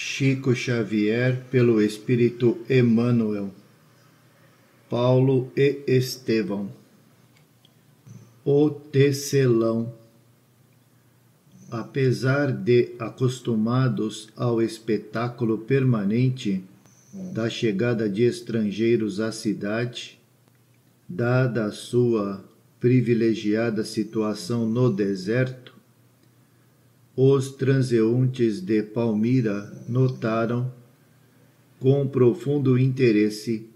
Chico Xavier pelo Espírito Emmanuel, Paulo e Estevão. O tecelão. Apesar de acostumados ao espetáculo permanente da chegada de estrangeiros à cidade, dada a sua privilegiada situação no deserto, os transeuntes de Palmira notaram, com profundo interesse,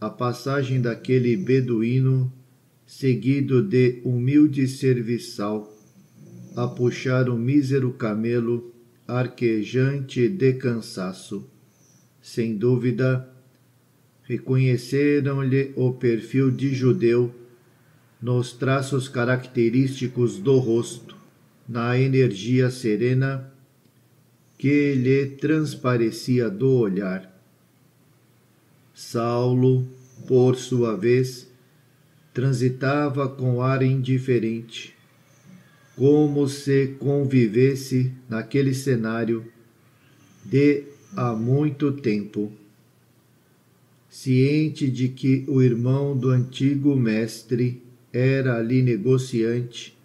a passagem daquele beduíno seguido de humilde serviçal, a puxar um mísero camelo arquejante de cansaço. Sem dúvida, reconheceram-lhe o perfil de judeu nos traços característicos do rosto, na energia serena que lhe transparecia do olhar. Saulo, por sua vez, transitava com ar indiferente, como se convivesse naquele cenário de há muito tempo. Ciente de que o irmão do antigo mestre era ali negociante,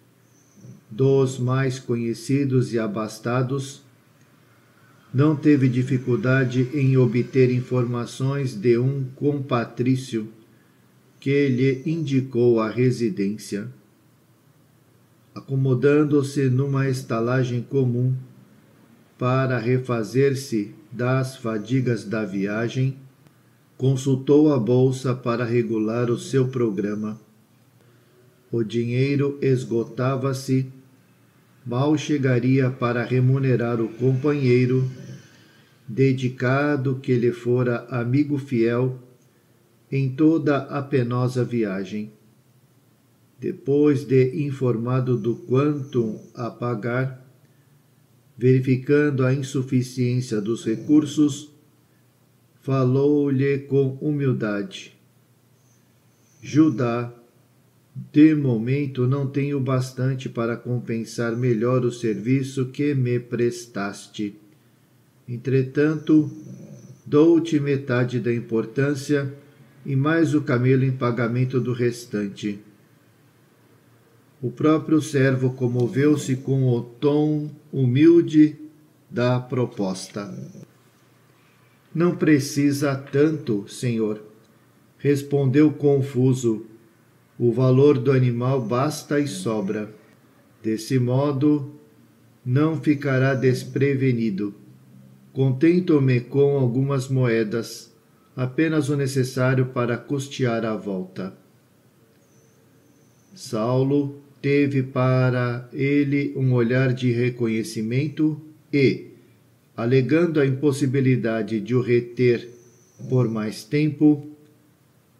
dos mais conhecidos e abastados, não teve dificuldade em obter informações de um compatrício que lhe indicou a residência. Acomodando-se numa estalagem comum para refazer-se das fadigas da viagem, consultou a bolsa para regular o seu programa o dinheiro esgotava-se, mal chegaria para remunerar o companheiro dedicado que lhe fora amigo fiel em toda a penosa viagem. Depois de informado do quanto a pagar, verificando a insuficiência dos recursos, falou-lhe com humildade. Judá de momento não tenho bastante para compensar melhor o serviço que me prestaste. Entretanto, dou-te metade da importância e mais o camelo em pagamento do restante. O próprio servo comoveu-se com o tom humilde da proposta. Não precisa tanto, senhor, respondeu confuso o valor do animal basta e sobra. Desse modo, não ficará desprevenido. Contento-me com algumas moedas, apenas o necessário para custear a volta. Saulo teve para ele um olhar de reconhecimento e, alegando a impossibilidade de o reter por mais tempo,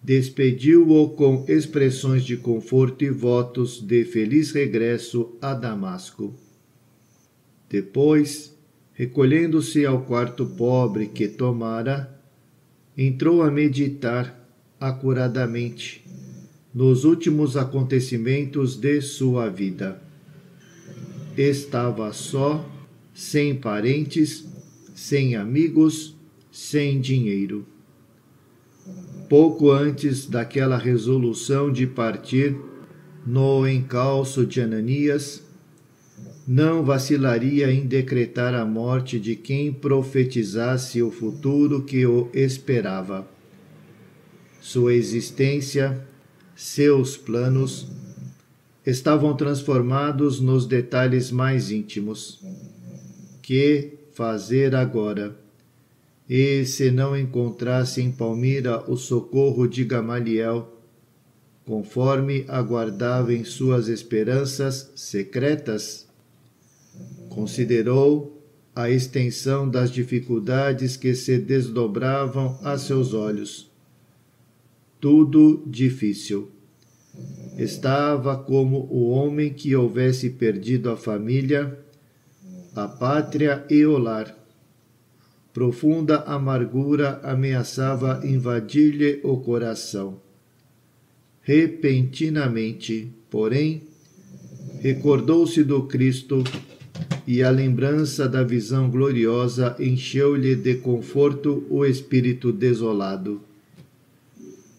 despediu-o com expressões de conforto e votos de feliz regresso a Damasco. Depois, recolhendo-se ao quarto pobre que tomara, entrou a meditar acuradamente nos últimos acontecimentos de sua vida. Estava só, sem parentes, sem amigos, sem dinheiro pouco antes daquela resolução de partir no encalço de Ananias, não vacilaria em decretar a morte de quem profetizasse o futuro que o esperava. Sua existência, seus planos, estavam transformados nos detalhes mais íntimos. Que fazer agora? E se não encontrasse em Palmira o socorro de Gamaliel, conforme aguardava em suas esperanças secretas, considerou a extensão das dificuldades que se desdobravam a seus olhos. Tudo difícil. Estava como o homem que houvesse perdido a família, a pátria e o lar Profunda amargura ameaçava invadir-lhe o coração. Repentinamente, porém, recordou-se do Cristo e a lembrança da visão gloriosa encheu-lhe de conforto o espírito desolado.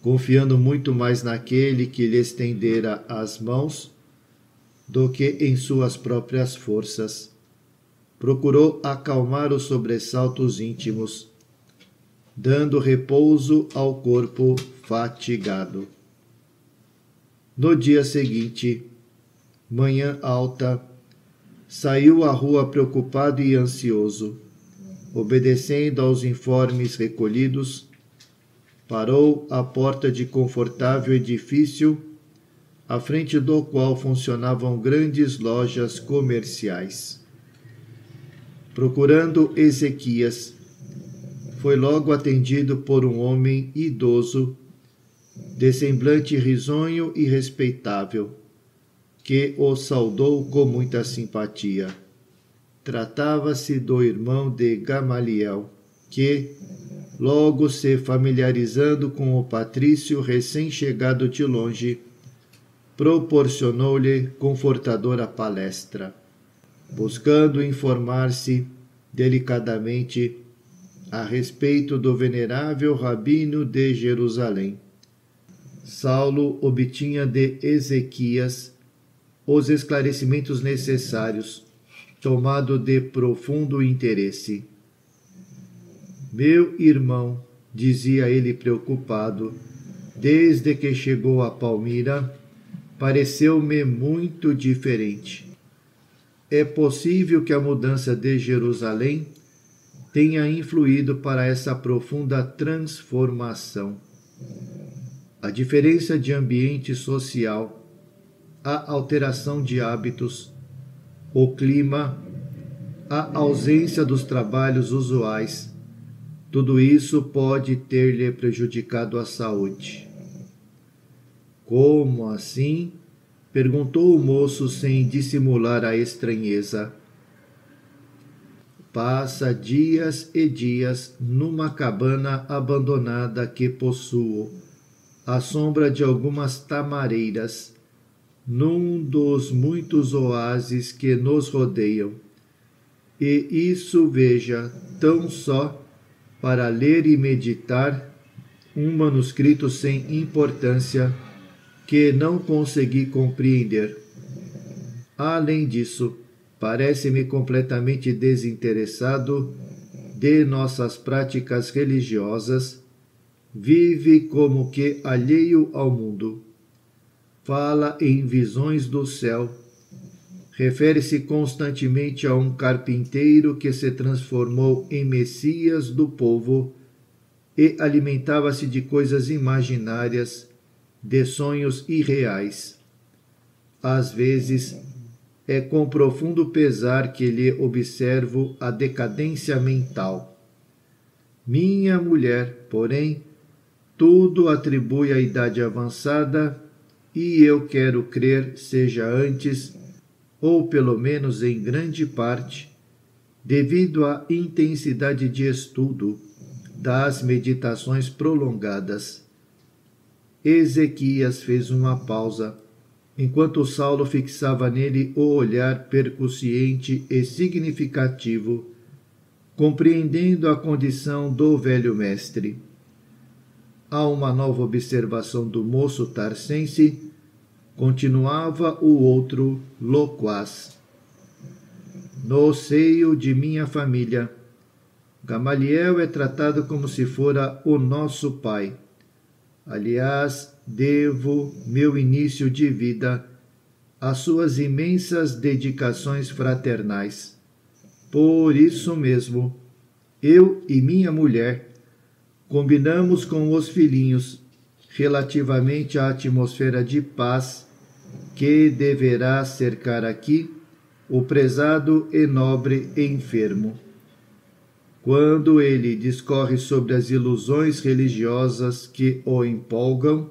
Confiando muito mais naquele que lhe estendera as mãos do que em suas próprias forças, procurou acalmar os sobressaltos íntimos, dando repouso ao corpo fatigado. No dia seguinte, manhã alta, saiu à rua preocupado e ansioso. Obedecendo aos informes recolhidos, parou à porta de confortável edifício, à frente do qual funcionavam grandes lojas comerciais. Procurando Ezequias, foi logo atendido por um homem idoso, de semblante risonho e respeitável que o saudou com muita simpatia. Tratava-se do irmão de Gamaliel, que, logo se familiarizando com o patrício recém-chegado de longe, proporcionou-lhe confortadora palestra, buscando informar-se delicadamente a respeito do venerável rabino de Jerusalém. Saulo obtinha de Ezequias os esclarecimentos necessários, tomado de profundo interesse. Meu irmão, dizia ele preocupado, desde que chegou a Palmira, pareceu-me muito diferente. É possível que a mudança de Jerusalém tenha influído para essa profunda transformação. A diferença de ambiente social a alteração de hábitos, o clima, a ausência dos trabalhos usuais, tudo isso pode ter-lhe prejudicado a saúde. Como assim? Perguntou o moço sem dissimular a estranheza. Passa dias e dias numa cabana abandonada que possuo, à sombra de algumas tamareiras num dos muitos oásis que nos rodeiam. E isso veja tão só para ler e meditar um manuscrito sem importância que não consegui compreender. Além disso, parece-me completamente desinteressado de nossas práticas religiosas, vive como que alheio ao mundo fala em visões do céu. Refere-se constantemente a um carpinteiro que se transformou em Messias do povo e alimentava-se de coisas imaginárias, de sonhos irreais. Às vezes, é com profundo pesar que lhe observo a decadência mental. Minha mulher, porém, tudo atribui à idade avançada e eu quero crer seja antes, ou pelo menos em grande parte, devido à intensidade de estudo das meditações prolongadas. Ezequias fez uma pausa, enquanto Saulo fixava nele o olhar percussiente e significativo, compreendendo a condição do velho mestre. A uma nova observação do moço tarsense, continuava o outro loquaz. No seio de minha família, Gamaliel é tratado como se fora o nosso pai. Aliás, devo meu início de vida às suas imensas dedicações fraternais. Por isso mesmo, eu e minha mulher combinamos com os filhinhos relativamente à atmosfera de paz que deverá cercar aqui o prezado e nobre enfermo. Quando ele discorre sobre as ilusões religiosas que o empolgam,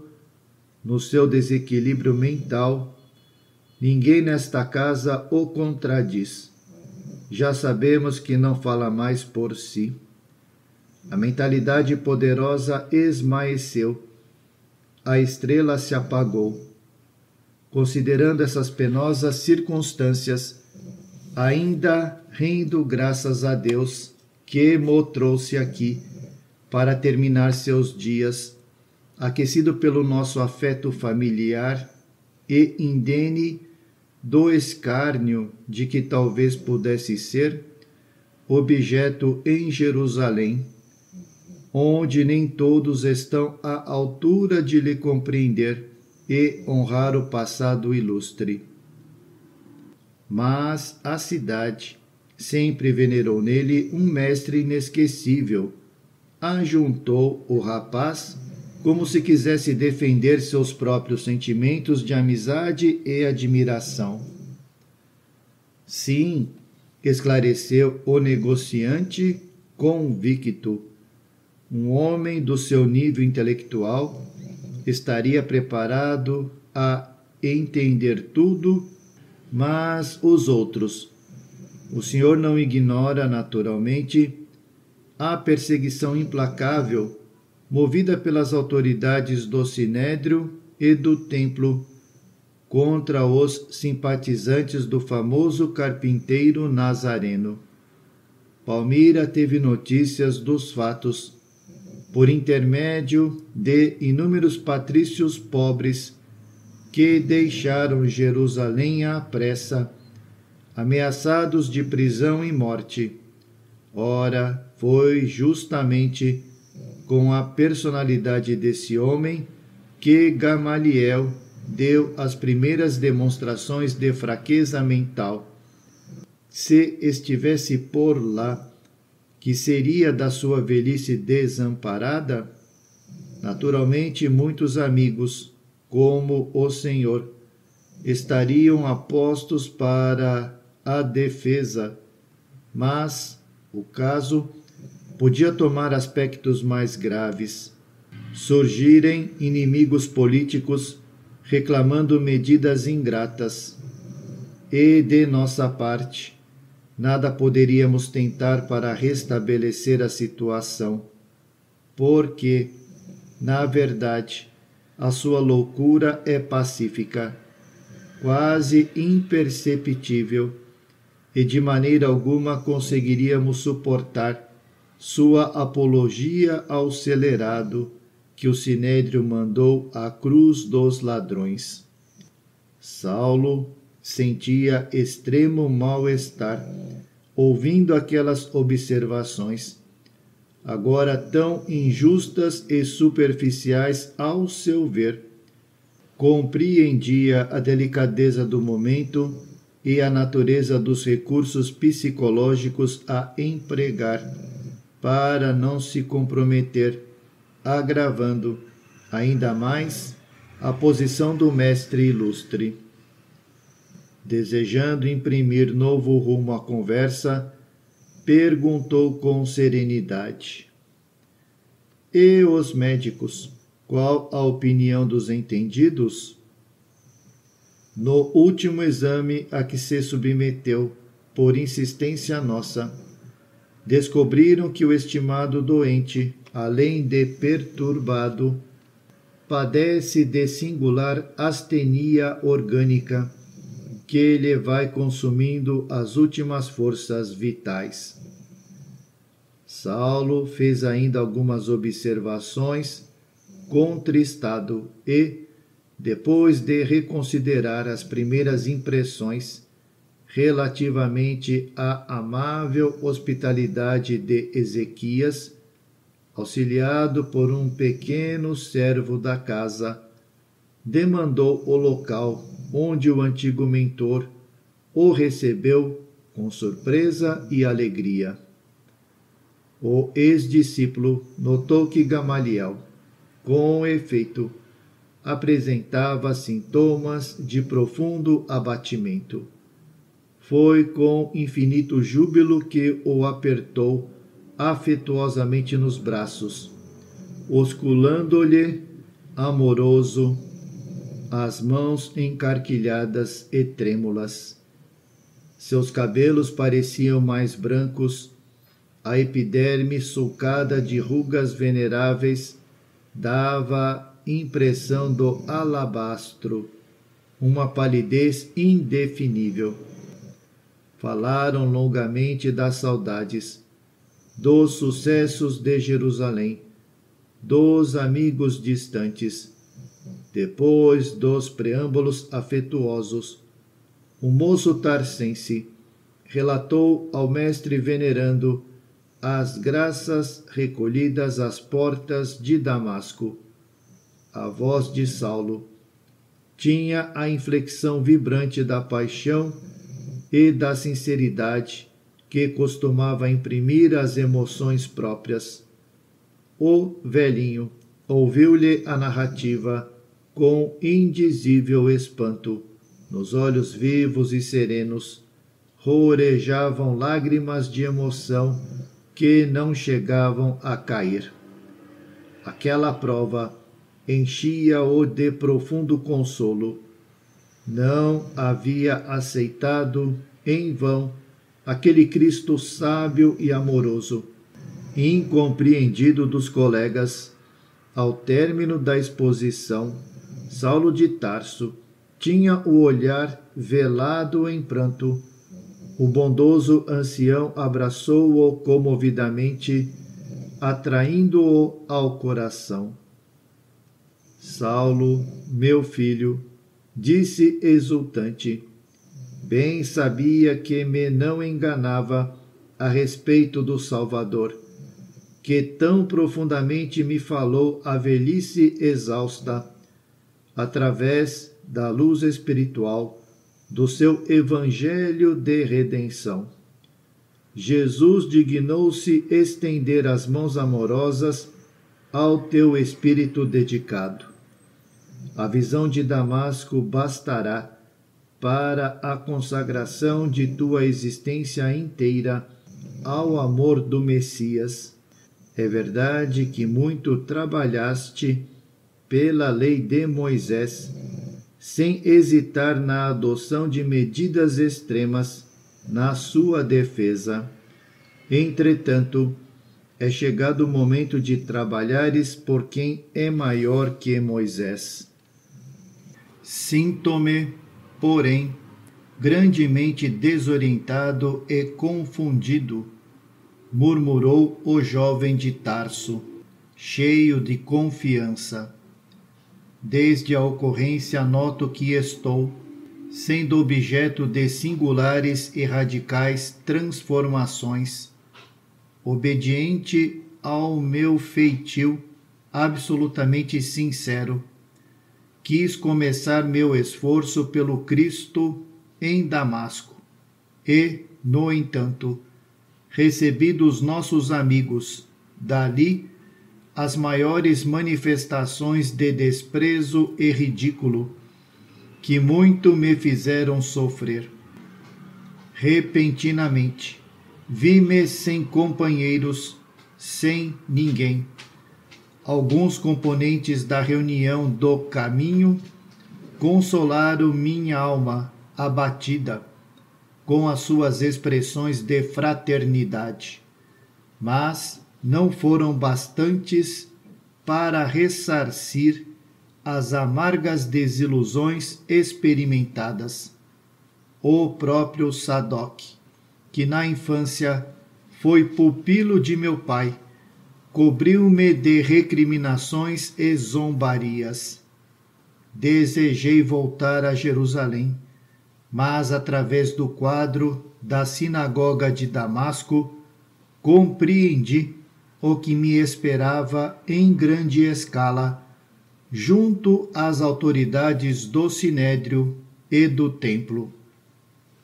no seu desequilíbrio mental, ninguém nesta casa o contradiz. Já sabemos que não fala mais por si. A mentalidade poderosa esmaeceu. A estrela se apagou Considerando essas penosas circunstâncias, ainda rendo graças a Deus que mo trouxe aqui para terminar seus dias, aquecido pelo nosso afeto familiar e indene do escárnio de que talvez pudesse ser objeto em Jerusalém, onde nem todos estão à altura de lhe compreender e honrar o passado ilustre. Mas a cidade sempre venerou nele um mestre inesquecível. Ajuntou o rapaz como se quisesse defender seus próprios sentimentos de amizade e admiração. Sim, esclareceu o negociante convicto. Um homem do seu nível intelectual estaria preparado a entender tudo, mas os outros. O Senhor não ignora, naturalmente, a perseguição implacável movida pelas autoridades do Sinédrio e do Templo contra os simpatizantes do famoso carpinteiro Nazareno. Palmira teve notícias dos fatos por intermédio de inúmeros patrícios pobres que deixaram Jerusalém à pressa, ameaçados de prisão e morte. Ora, foi justamente com a personalidade desse homem que Gamaliel deu as primeiras demonstrações de fraqueza mental. Se estivesse por lá, que seria da sua velhice desamparada? Naturalmente, muitos amigos, como o Senhor, estariam apostos para a defesa, mas o caso podia tomar aspectos mais graves. Surgirem inimigos políticos reclamando medidas ingratas. E de nossa parte, nada poderíamos tentar para restabelecer a situação, porque, na verdade, a sua loucura é pacífica, quase imperceptível, e de maneira alguma conseguiríamos suportar sua apologia ao celerado que o sinédrio mandou à cruz dos ladrões. Saulo sentia extremo mal-estar ouvindo aquelas observações, agora tão injustas e superficiais ao seu ver. Compreendia a delicadeza do momento e a natureza dos recursos psicológicos a empregar para não se comprometer, agravando ainda mais a posição do mestre ilustre desejando imprimir novo rumo à conversa, perguntou com serenidade: E os médicos, qual a opinião dos entendidos? No último exame a que se submeteu, por insistência nossa, descobriram que o estimado doente, além de perturbado, padece de singular astenia orgânica que lhe vai consumindo as últimas forças vitais. Saulo fez ainda algumas observações, contristado, e, depois de reconsiderar as primeiras impressões relativamente à amável hospitalidade de Ezequias, auxiliado por um pequeno servo da casa, demandou o local onde o antigo mentor o recebeu com surpresa e alegria. O ex-discípulo notou que Gamaliel, com efeito, apresentava sintomas de profundo abatimento. Foi com infinito júbilo que o apertou afetuosamente nos braços, osculando-lhe amoroso as mãos encarquilhadas e trêmulas. Seus cabelos pareciam mais brancos, a epiderme sulcada de rugas veneráveis dava impressão do alabastro, uma palidez indefinível. falaram longamente das saudades, dos sucessos de Jerusalém, dos amigos distantes. Depois dos preâmbulos afetuosos, o moço tarcense relatou ao mestre venerando as graças recolhidas às portas de Damasco. A voz de Saulo tinha a inflexão vibrante da paixão e da sinceridade que costumava imprimir às emoções próprias. O velhinho ouviu-lhe a narrativa com indizível espanto. Nos olhos vivos e serenos rorejavam lágrimas de emoção que não chegavam a cair. Aquela prova enchia-o de profundo consolo. Não havia aceitado em vão aquele Cristo sábio e amoroso, incompreendido dos colegas. Ao término da exposição, Saulo de Tarso tinha o olhar velado em pranto o bondoso ancião abraçou-o comovidamente, atraindo-o ao coração. Saulo, meu filho, disse exultante, bem sabia que me não enganava a respeito do Salvador, que tão profundamente me falou a velhice exausta, através da luz espiritual do seu evangelho de redenção. Jesus dignou-se estender as mãos amorosas ao teu espírito dedicado. A visão de Damasco bastará para a consagração de tua existência inteira ao amor do Messias. É verdade que muito trabalhaste pela lei de Moisés sem hesitar na adoção de medidas extremas na sua defesa. Entretanto, é chegado o momento de trabalhares por quem é maior que Moisés. Sinto-me, porém, grandemente desorientado e confundido, murmurou o jovem de Tarso, cheio de confiança. Desde a ocorrência noto que estou, sendo objeto de singulares e radicais transformações, obediente ao meu feitio absolutamente sincero, quis começar meu esforço pelo Cristo em Damasco e, no entanto, recebi dos nossos amigos dali as maiores manifestações de desprezo e ridículo, que muito me fizeram sofrer. Repentinamente, vi-me sem companheiros, sem ninguém. Alguns componentes da reunião do caminho consolaram minha alma abatida com as suas expressões de fraternidade. Mas não foram bastantes para ressarcir as amargas desilusões experimentadas. O próprio Sadoc, que na infância foi pupilo de meu pai, cobriu-me de recriminações e zombarias. Desejei voltar a Jerusalém, mas através do quadro da sinagoga de Damasco compreendi o que me esperava em grande escala, junto às autoridades do Sinédrio e do Templo.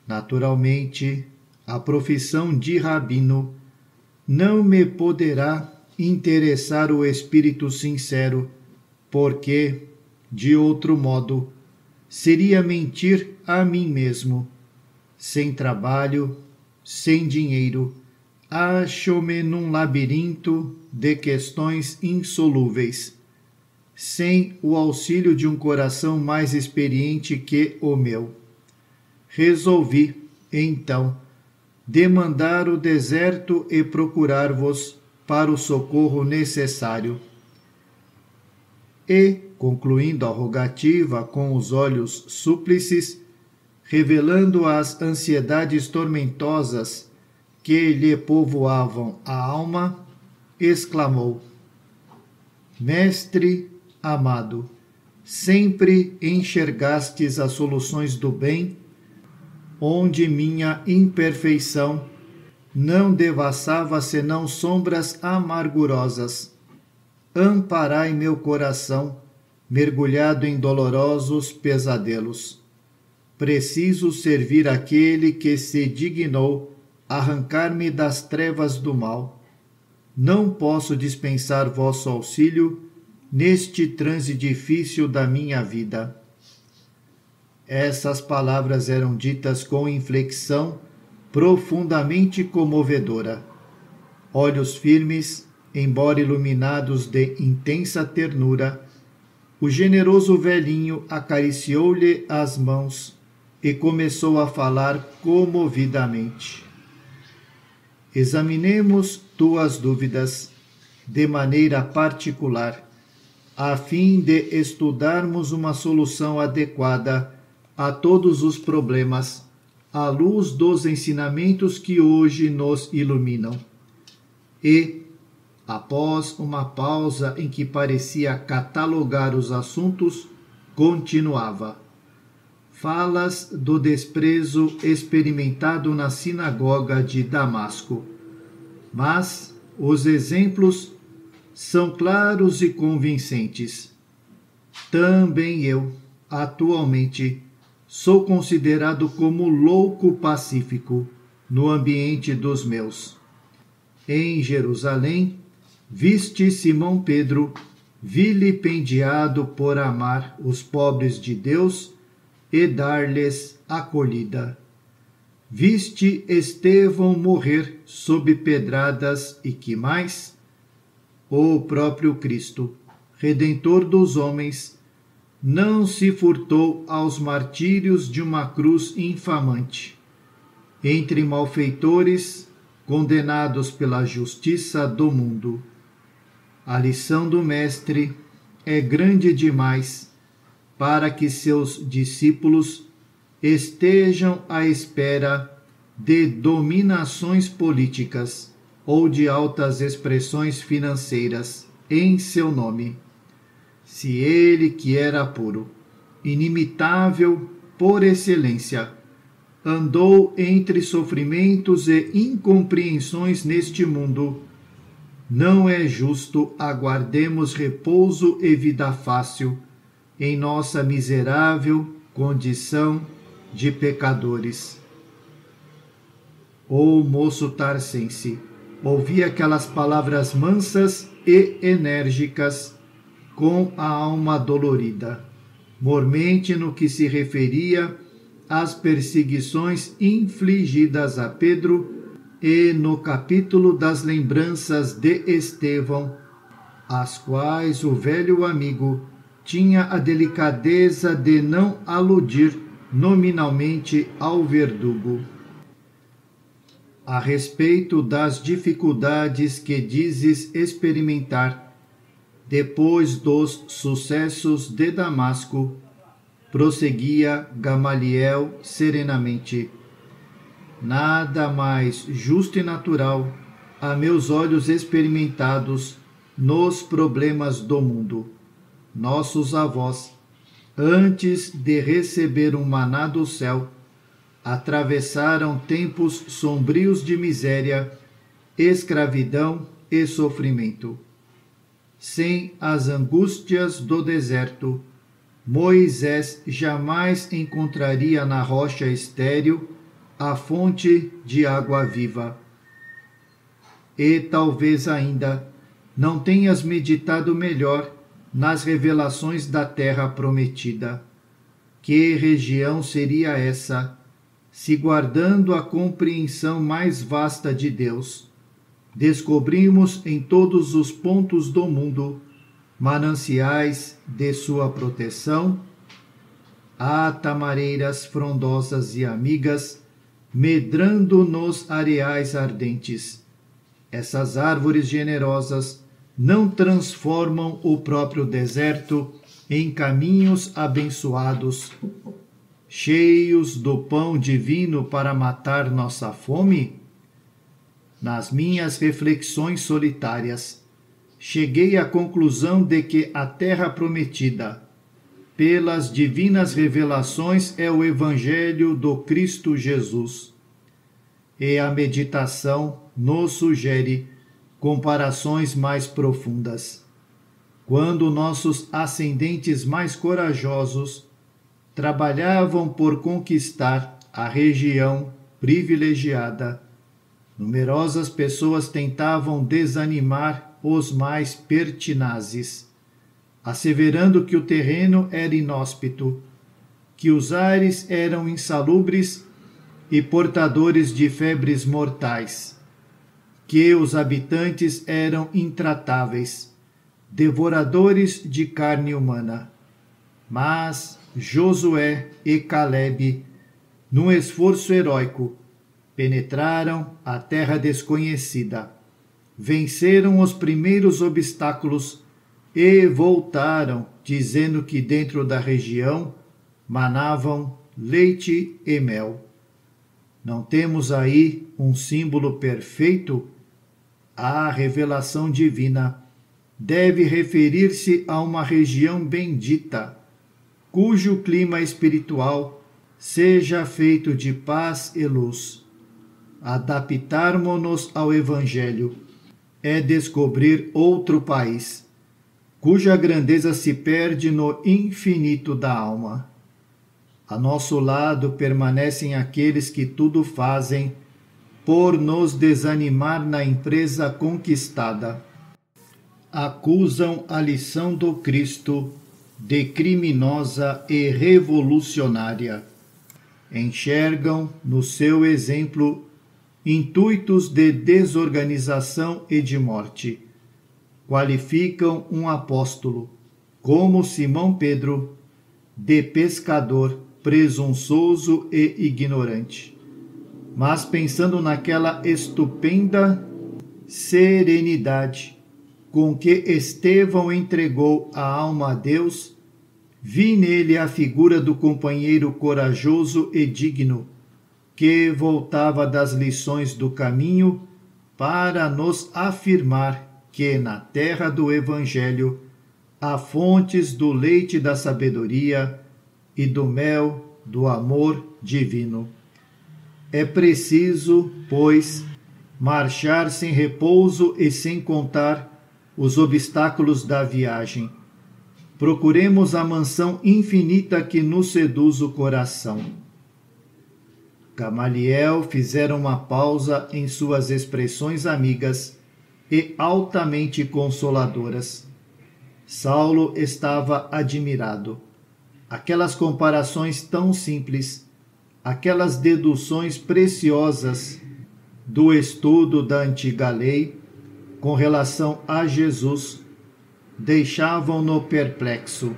Naturalmente, a profissão de rabino não me poderá interessar o espírito sincero, porque, de outro modo, seria mentir a mim mesmo. Sem trabalho, sem dinheiro, acho-me num labirinto de questões insolúveis, sem o auxílio de um coração mais experiente que o meu. Resolvi, então, demandar o deserto e procurar-vos para o socorro necessário. E, concluindo a rogativa com os olhos súplices, revelando as ansiedades tormentosas que lhe povoavam a alma, exclamou: Mestre amado, sempre enxergastes as soluções do bem, onde minha imperfeição não devassava senão sombras amargurosas. Amparai meu coração, mergulhado em dolorosos pesadelos. Preciso servir aquele que se dignou arrancar-me das trevas do mal. Não posso dispensar vosso auxílio neste transe difícil da minha vida. Essas palavras eram ditas com inflexão profundamente comovedora. Olhos firmes, embora iluminados de intensa ternura, o generoso velhinho acariciou-lhe as mãos e começou a falar comovidamente. Examinemos tuas dúvidas de maneira particular, a fim de estudarmos uma solução adequada a todos os problemas, à luz dos ensinamentos que hoje nos iluminam. E, após uma pausa em que parecia catalogar os assuntos, continuava falas do desprezo experimentado na sinagoga de Damasco. Mas os exemplos são claros e convincentes. Também eu, atualmente, sou considerado como louco pacífico no ambiente dos meus. Em Jerusalém, viste Simão Pedro vilipendiado por amar os pobres de Deus e dar-lhes acolhida. Viste Estevão morrer sob pedradas e que mais? O próprio Cristo, Redentor dos homens, não se furtou aos martírios de uma cruz infamante. Entre malfeitores, condenados pela justiça do mundo. A lição do Mestre é grande demais para que seus discípulos estejam à espera de dominações políticas ou de altas expressões financeiras em seu nome. Se ele, que era puro, inimitável por excelência, andou entre sofrimentos e incompreensões neste mundo, não é justo aguardemos repouso e vida fácil em nossa miserável condição de pecadores. O moço tarsense ouvia aquelas palavras mansas e enérgicas com a alma dolorida, mormente no que se referia às perseguições infligidas a Pedro e no capítulo das lembranças de Estevão, às quais o velho amigo tinha a delicadeza de não aludir nominalmente ao verdugo. A respeito das dificuldades que dizes experimentar depois dos sucessos de Damasco, prosseguia Gamaliel serenamente. Nada mais justo e natural a meus olhos experimentados nos problemas do mundo nossos avós, antes de receber um maná do céu, atravessaram tempos sombrios de miséria, escravidão e sofrimento. Sem as angústias do deserto, Moisés jamais encontraria na rocha estéril a fonte de água viva. E talvez ainda não tenhas meditado melhor nas revelações da terra prometida. Que região seria essa, se guardando a compreensão mais vasta de Deus, descobrimos em todos os pontos do mundo mananciais de sua proteção? Há tamareiras frondosas e amigas, medrando nos areais ardentes. Essas árvores generosas não transformam o próprio deserto em caminhos abençoados, cheios do pão divino para matar nossa fome? Nas minhas reflexões solitárias, cheguei à conclusão de que a terra prometida, pelas divinas revelações, é o Evangelho do Cristo Jesus. E a meditação nos sugere comparações mais profundas. Quando nossos ascendentes mais corajosos trabalhavam por conquistar a região privilegiada, numerosas pessoas tentavam desanimar os mais pertinazes, asseverando que o terreno era inóspito, que os ares eram insalubres e portadores de febres mortais, que os habitantes eram intratáveis, devoradores de carne humana. Mas Josué e Caleb, num esforço heróico, penetraram a terra desconhecida venceram os primeiros obstáculos e voltaram, dizendo que dentro da região manavam leite e mel. Não temos aí um símbolo perfeito? A revelação divina deve referir-se a uma região bendita, cujo clima espiritual seja feito de paz e luz. Adaptarmos-nos ao Evangelho é descobrir outro país, cuja grandeza se perde no infinito da alma. A nosso lado permanecem aqueles que tudo fazem por nos desanimar na empresa conquistada. Acusam a lição do Cristo de criminosa e revolucionária. Enxergam no seu exemplo intuitos de desorganização e de morte. Qualificam um apóstolo, como Simão Pedro, de pescador presunçoso e ignorante. Mas pensando naquela estupenda serenidade com que Estevão entregou a alma a Deus, vi nele a figura do companheiro corajoso e digno que voltava das lições do caminho para nos afirmar que na terra do Evangelho há fontes do leite da sabedoria e do mel do amor divino. É preciso, pois, marchar sem repouso e sem contar os obstáculos da viagem. Procuremos a mansão infinita que nos seduz o coração Gamaliel fizera uma pausa em suas expressões amigas e altamente consoladoras. Saulo estava admirado. Aquelas comparações tão simples, aquelas deduções preciosas do estudo da antiga lei com relação a Jesus deixavam-no perplexo.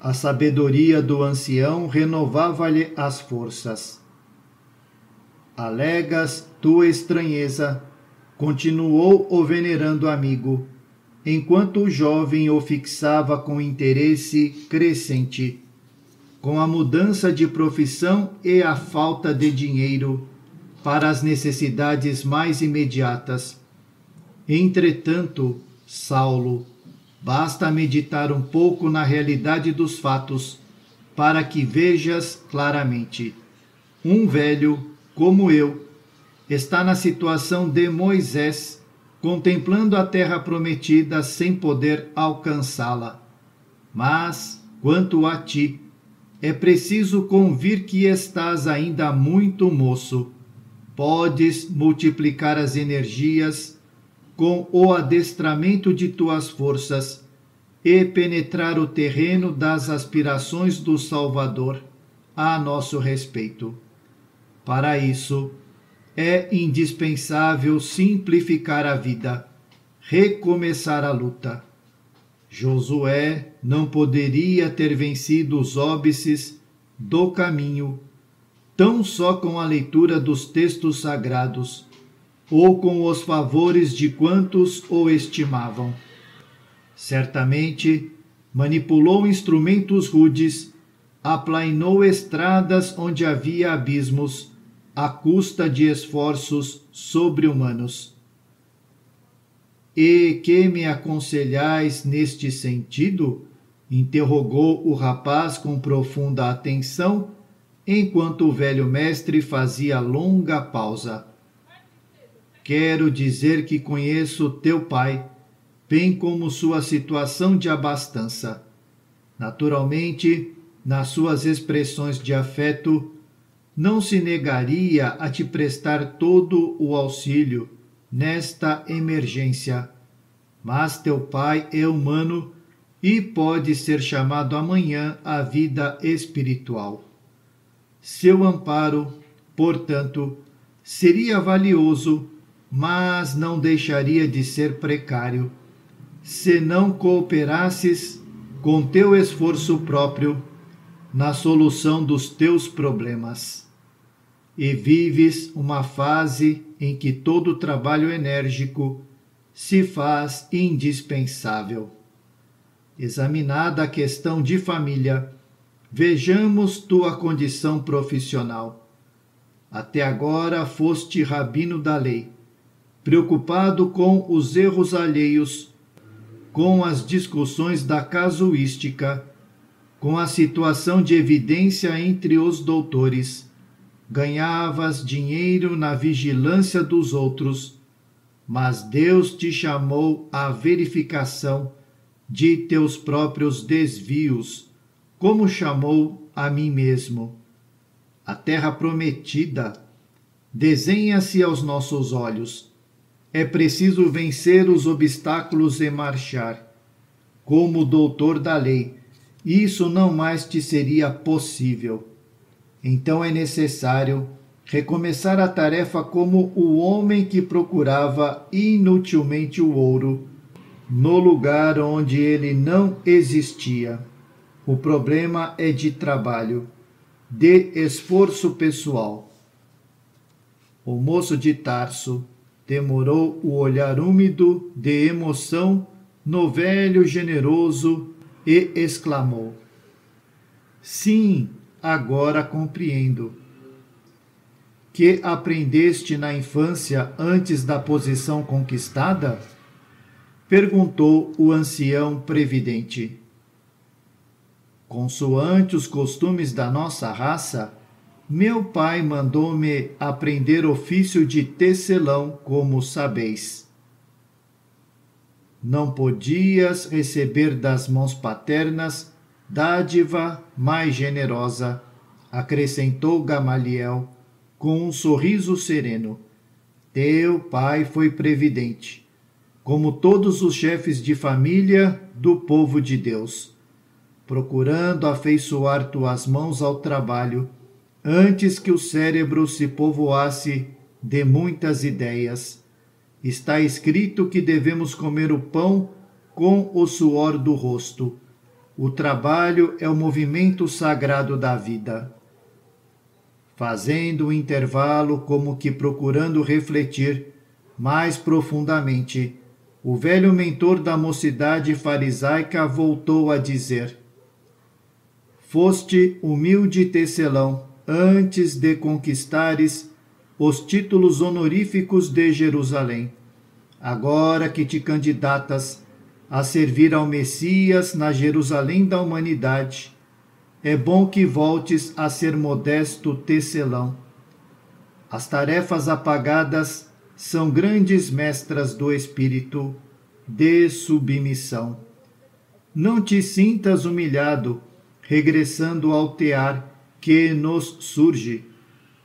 A sabedoria do ancião renovava-lhe as forças. Alegas tua estranheza, continuou o venerando amigo, enquanto o jovem o fixava com interesse crescente. Com a mudança de profissão e a falta de dinheiro para as necessidades mais imediatas. Entretanto, Saulo, Basta meditar um pouco na realidade dos fatos para que vejas claramente. Um velho, como eu, está na situação de Moisés, contemplando a terra prometida sem poder alcançá-la. Mas, quanto a ti, é preciso convir que estás ainda muito moço. Podes multiplicar as energias com o adestramento de tuas forças e penetrar o terreno das aspirações do Salvador a nosso respeito. Para isso, é indispensável simplificar a vida, recomeçar a luta. Josué não poderia ter vencido os óbices do caminho tão só com a leitura dos textos sagrados ou com os favores de quantos o estimavam. Certamente manipulou instrumentos rudes aplainou estradas onde havia abismos, à custa de esforços sobre-humanos. E que me aconselhais neste sentido? interrogou o rapaz com profunda atenção, enquanto o velho mestre fazia longa pausa. Quero dizer que conheço teu pai, bem como sua situação de abastança. Naturalmente, nas suas expressões de afeto, não se negaria a te prestar todo o auxílio nesta emergência. Mas teu pai é humano e pode ser chamado amanhã à vida espiritual. Seu amparo, portanto, seria valioso, mas não deixaria de ser precário, se não cooperasses com teu esforço próprio na solução dos teus problemas. E vives uma fase em que todo trabalho enérgico se faz indispensável. Examinada a questão de família, vejamos tua condição profissional. Até agora foste rabino da lei, preocupado com os erros alheios, com as discussões da casuística, com a situação de evidência entre os doutores. Ganhavas dinheiro na vigilância dos outros, mas Deus te chamou à verificação de teus próprios desvios, como chamou a mim mesmo. A terra prometida desenha-se aos nossos olhos. É preciso vencer os obstáculos e marchar. Como doutor da lei, isso não mais te seria possível. Então é necessário recomeçar a tarefa como o homem que procurava inutilmente o ouro no lugar onde ele não existia. O problema é de trabalho, de esforço pessoal. O moço de Tarso demorou o olhar úmido de emoção no velho generoso e exclamou: Sim, agora compreendo. Que aprendeste na infância antes da posição conquistada? perguntou o ancião previdente. Consoante os costumes da nossa raça, meu pai mandou-me aprender ofício de tecelão, como sabeis. Não podias receber das mãos paternas dádiva mais generosa, acrescentou Gamaliel com um sorriso sereno. Teu pai foi previdente como todos os chefes de família do povo de Deus, procurando afeiçoar tuas mãos ao trabalho, antes que o cérebro se povoasse de muitas ideias. Está escrito que devemos comer o pão com o suor do rosto. O trabalho é o movimento sagrado da vida. Fazendo um intervalo, como que procurando refletir mais profundamente, o velho mentor da mocidade farisaica voltou a dizer: Foste humilde tecelão antes de conquistares os títulos honoríficos de Jerusalém. Agora que te candidatas a servir ao Messias na Jerusalém da humanidade, é bom que voltes a ser modesto tecelão. As tarefas apagadas são grandes mestras do espírito de submissão. Não te sintas humilhado, regressando ao tear que nos surge,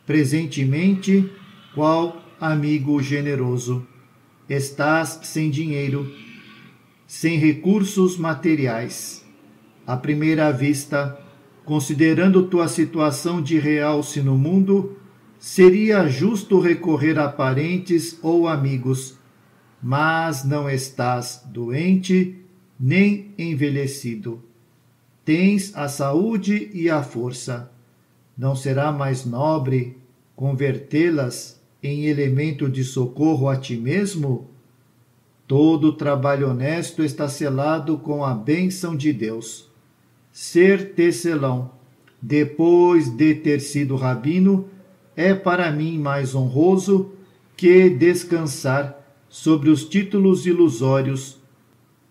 presentemente, qual amigo generoso. Estás sem dinheiro, sem recursos materiais. À primeira vista, considerando tua situação de realce no mundo, seria justo recorrer a parentes ou amigos, mas não estás doente nem envelhecido. Tens a saúde e a força. Não será mais nobre convertê-las em elemento de socorro a ti mesmo? Todo trabalho honesto está selado com a bênção de Deus. Ser tecelão depois de ter sido rabino, é para mim mais honroso que descansar sobre os títulos ilusórios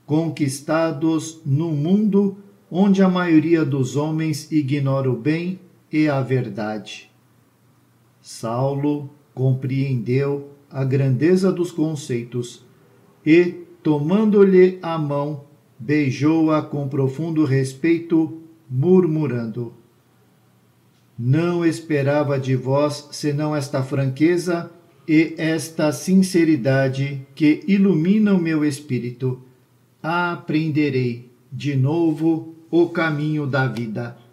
conquistados no mundo onde a maioria dos homens ignora o bem e a verdade. Saulo compreendeu a grandeza dos conceitos e, tomando-lhe a mão, beijou-a com profundo respeito, murmurando: Não esperava de vós senão esta franqueza e esta sinceridade que iluminam meu espírito. Aprenderei de novo o caminho da vida.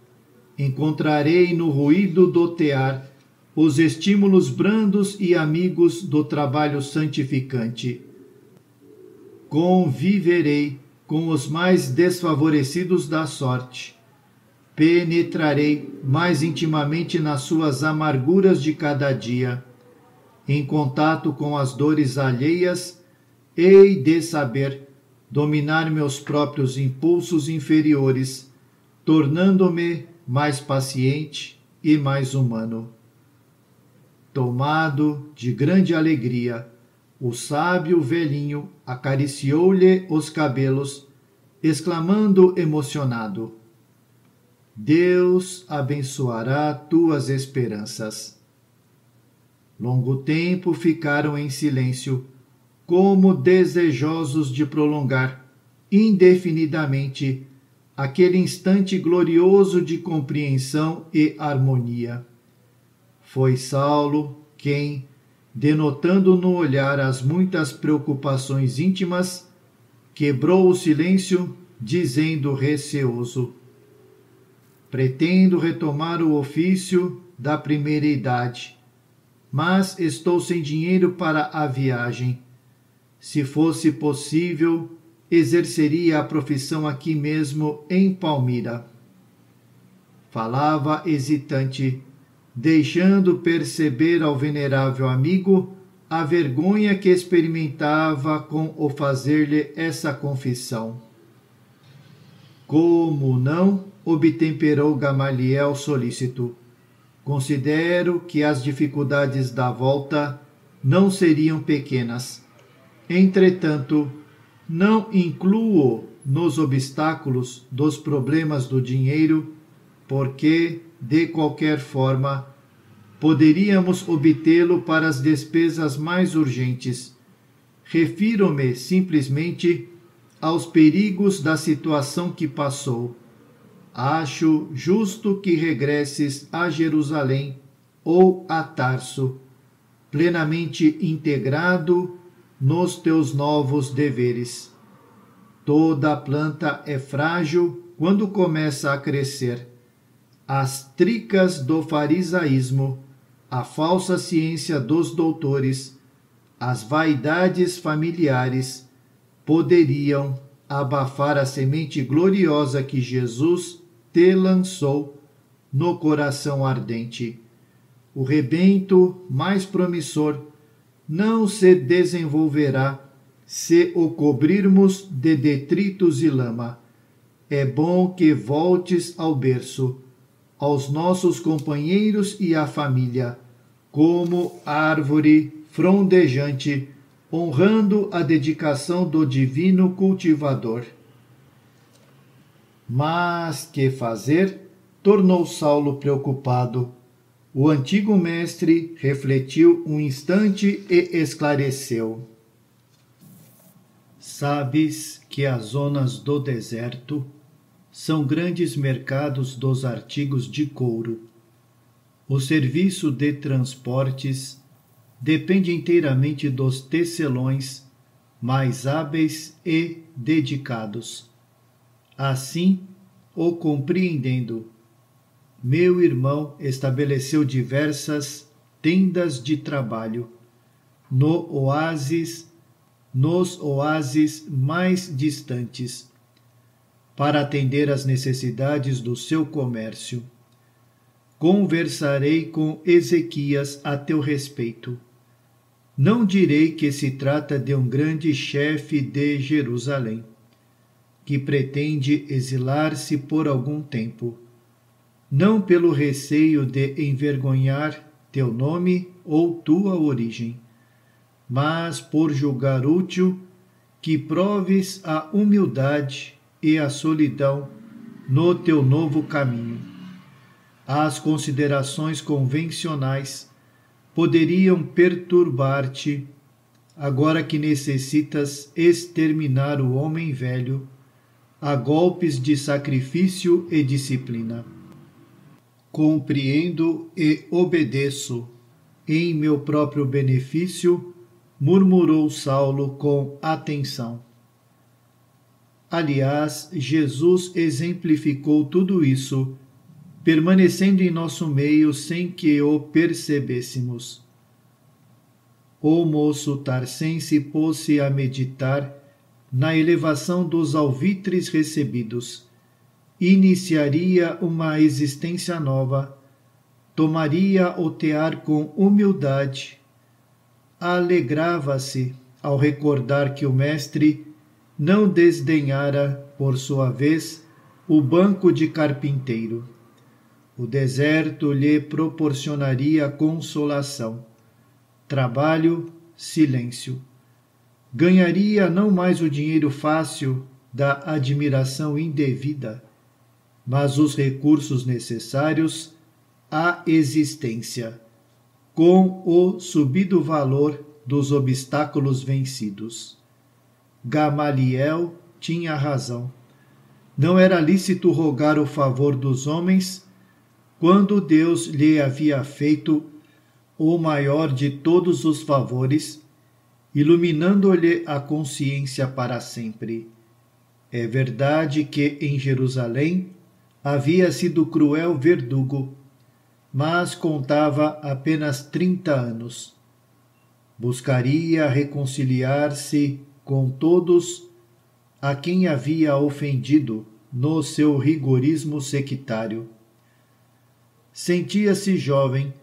Encontrarei no ruído do tear os estímulos brandos e amigos do trabalho santificante. Conviverei com os mais desfavorecidos da sorte. Penetrarei mais intimamente nas suas amarguras de cada dia. Em contato com as dores alheias, hei de saber dominar meus próprios impulsos inferiores, tornando-me mais paciente e mais humano. Tomado de grande alegria, o sábio velhinho acariciou-lhe os cabelos, exclamando emocionado: Deus abençoará tuas esperanças. Longo tempo ficaram em silêncio, como desejosos de prolongar indefinidamente aquele instante glorioso de compreensão e harmonia. Foi Saulo quem, denotando no olhar as muitas preocupações íntimas, quebrou o silêncio, dizendo receoso: Pretendo retomar o ofício da primeira idade, mas estou sem dinheiro para a viagem. Se fosse possível, exerceria a profissão aqui mesmo em Palmira. Falava hesitante deixando perceber ao venerável amigo a vergonha que experimentava com o fazer-lhe essa confissão. Como não, obtemperou Gamaliel solícito. Considero que as dificuldades da volta não seriam pequenas. Entretanto, não incluo nos obstáculos dos problemas do dinheiro, porque de qualquer forma, poderíamos obtê-lo para as despesas mais urgentes. Refiro-me simplesmente aos perigos da situação que passou. Acho justo que regresses a Jerusalém ou a Tarso, plenamente integrado nos teus novos deveres. Toda planta é frágil quando começa a crescer as tricas do farisaísmo, a falsa ciência dos doutores, as vaidades familiares poderiam abafar a semente gloriosa que Jesus te lançou no coração ardente. O rebento mais promissor não se desenvolverá se o cobrirmos de detritos e lama. É bom que voltes ao berço aos nossos companheiros e à família, como árvore frondejante, honrando a dedicação do divino cultivador. Mas que fazer? tornou Saulo preocupado. O antigo mestre refletiu um instante e esclareceu. Sabes que as zonas do deserto são grandes mercados dos artigos de couro. O serviço de transportes depende inteiramente dos tecelões mais hábeis e dedicados. Assim, o compreendendo, meu irmão estabeleceu diversas tendas de trabalho no oásis, nos oásis mais distantes para atender às necessidades do seu comércio. Conversarei com Ezequias a teu respeito. Não direi que se trata de um grande chefe de Jerusalém, que pretende exilar-se por algum tempo. Não pelo receio de envergonhar teu nome ou tua origem, mas por julgar útil que proves a humildade e a solidão no teu novo caminho. As considerações convencionais poderiam perturbar-te agora que necessitas exterminar o homem velho a golpes de sacrifício e disciplina. Compreendo e obedeço em meu próprio benefício, murmurou Saulo com atenção. Aliás, Jesus exemplificou tudo isso, permanecendo em nosso meio sem que o percebêssemos. O moço tarcense pôs-se a meditar na elevação dos alvitres recebidos, iniciaria uma existência nova, tomaria o tear com humildade, alegrava-se ao recordar que o Mestre não desdenhara, por sua vez, o banco de carpinteiro. O deserto lhe proporcionaria consolação, trabalho, silêncio ganharia não mais o dinheiro fácil da admiração indevida, mas os recursos necessários à existência, com o subido valor dos obstáculos vencidos. Gamaliel tinha razão. Não era lícito rogar o favor dos homens quando Deus lhe havia feito o maior de todos os favores iluminando-lhe a consciência para sempre. É verdade que em Jerusalém havia sido cruel verdugo, mas contava apenas trinta anos. Buscaria reconciliar-se com todos a quem havia ofendido no seu rigorismo sectário. Sentia-se jovem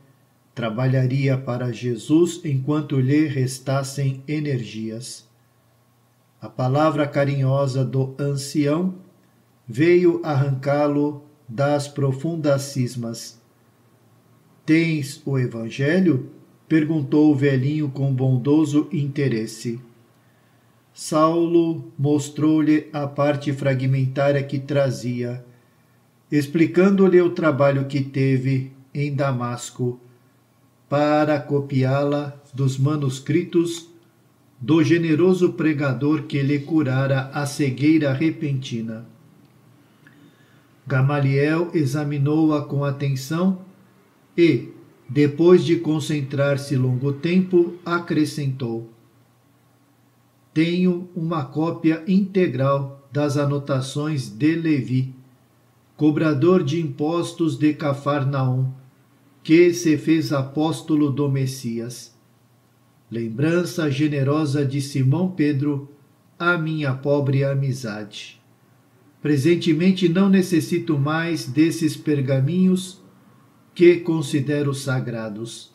trabalharia para Jesus enquanto lhe restassem energias. A palavra carinhosa do ancião veio arrancá-lo das profundas cismas. Tens o Evangelho? perguntou o velhinho com bondoso interesse. Saulo mostrou-lhe a parte fragmentária que trazia, explicando-lhe o trabalho que teve em Damasco para copiá-la dos manuscritos do generoso pregador que lhe curara a cegueira repentina. Gamaliel examinou-a com atenção e, depois de concentrar-se longo tempo, acrescentou: Tenho uma cópia integral das anotações de Levi, cobrador de impostos de Cafarnaum que se fez apóstolo do Messias. Lembrança generosa de Simão Pedro, a minha pobre amizade. Presentemente não necessito mais desses pergaminhos que considero sagrados.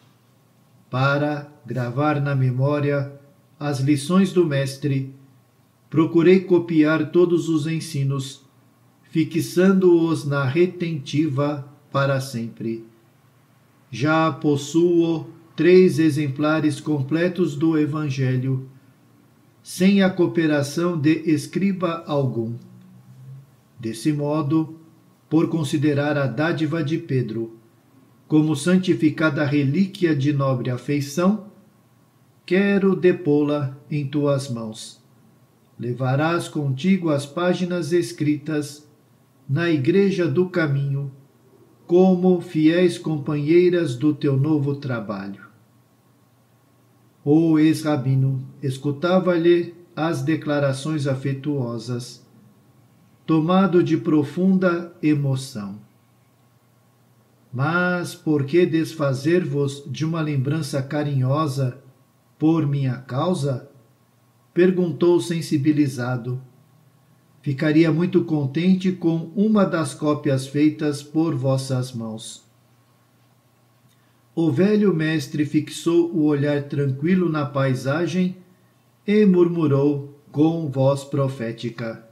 Para gravar na memória as lições do Mestre, procurei copiar todos os ensinos, fixando-os na retentiva para sempre já possuo três exemplares completos do Evangelho, sem a cooperação de escriba algum. Desse modo, por considerar a dádiva de Pedro como santificada relíquia de nobre afeição, quero depô-la em tuas mãos. Levarás contigo as páginas escritas na Igreja do Caminho como fiéis companheiras do teu novo trabalho. O ex-rabino escutava-lhe as declarações afetuosas, tomado de profunda emoção. Mas por que desfazer-vos de uma lembrança carinhosa por minha causa? perguntou sensibilizado ficaria muito contente com uma das cópias feitas por vossas mãos. O velho mestre fixou o olhar tranquilo na paisagem e murmurou com voz profética: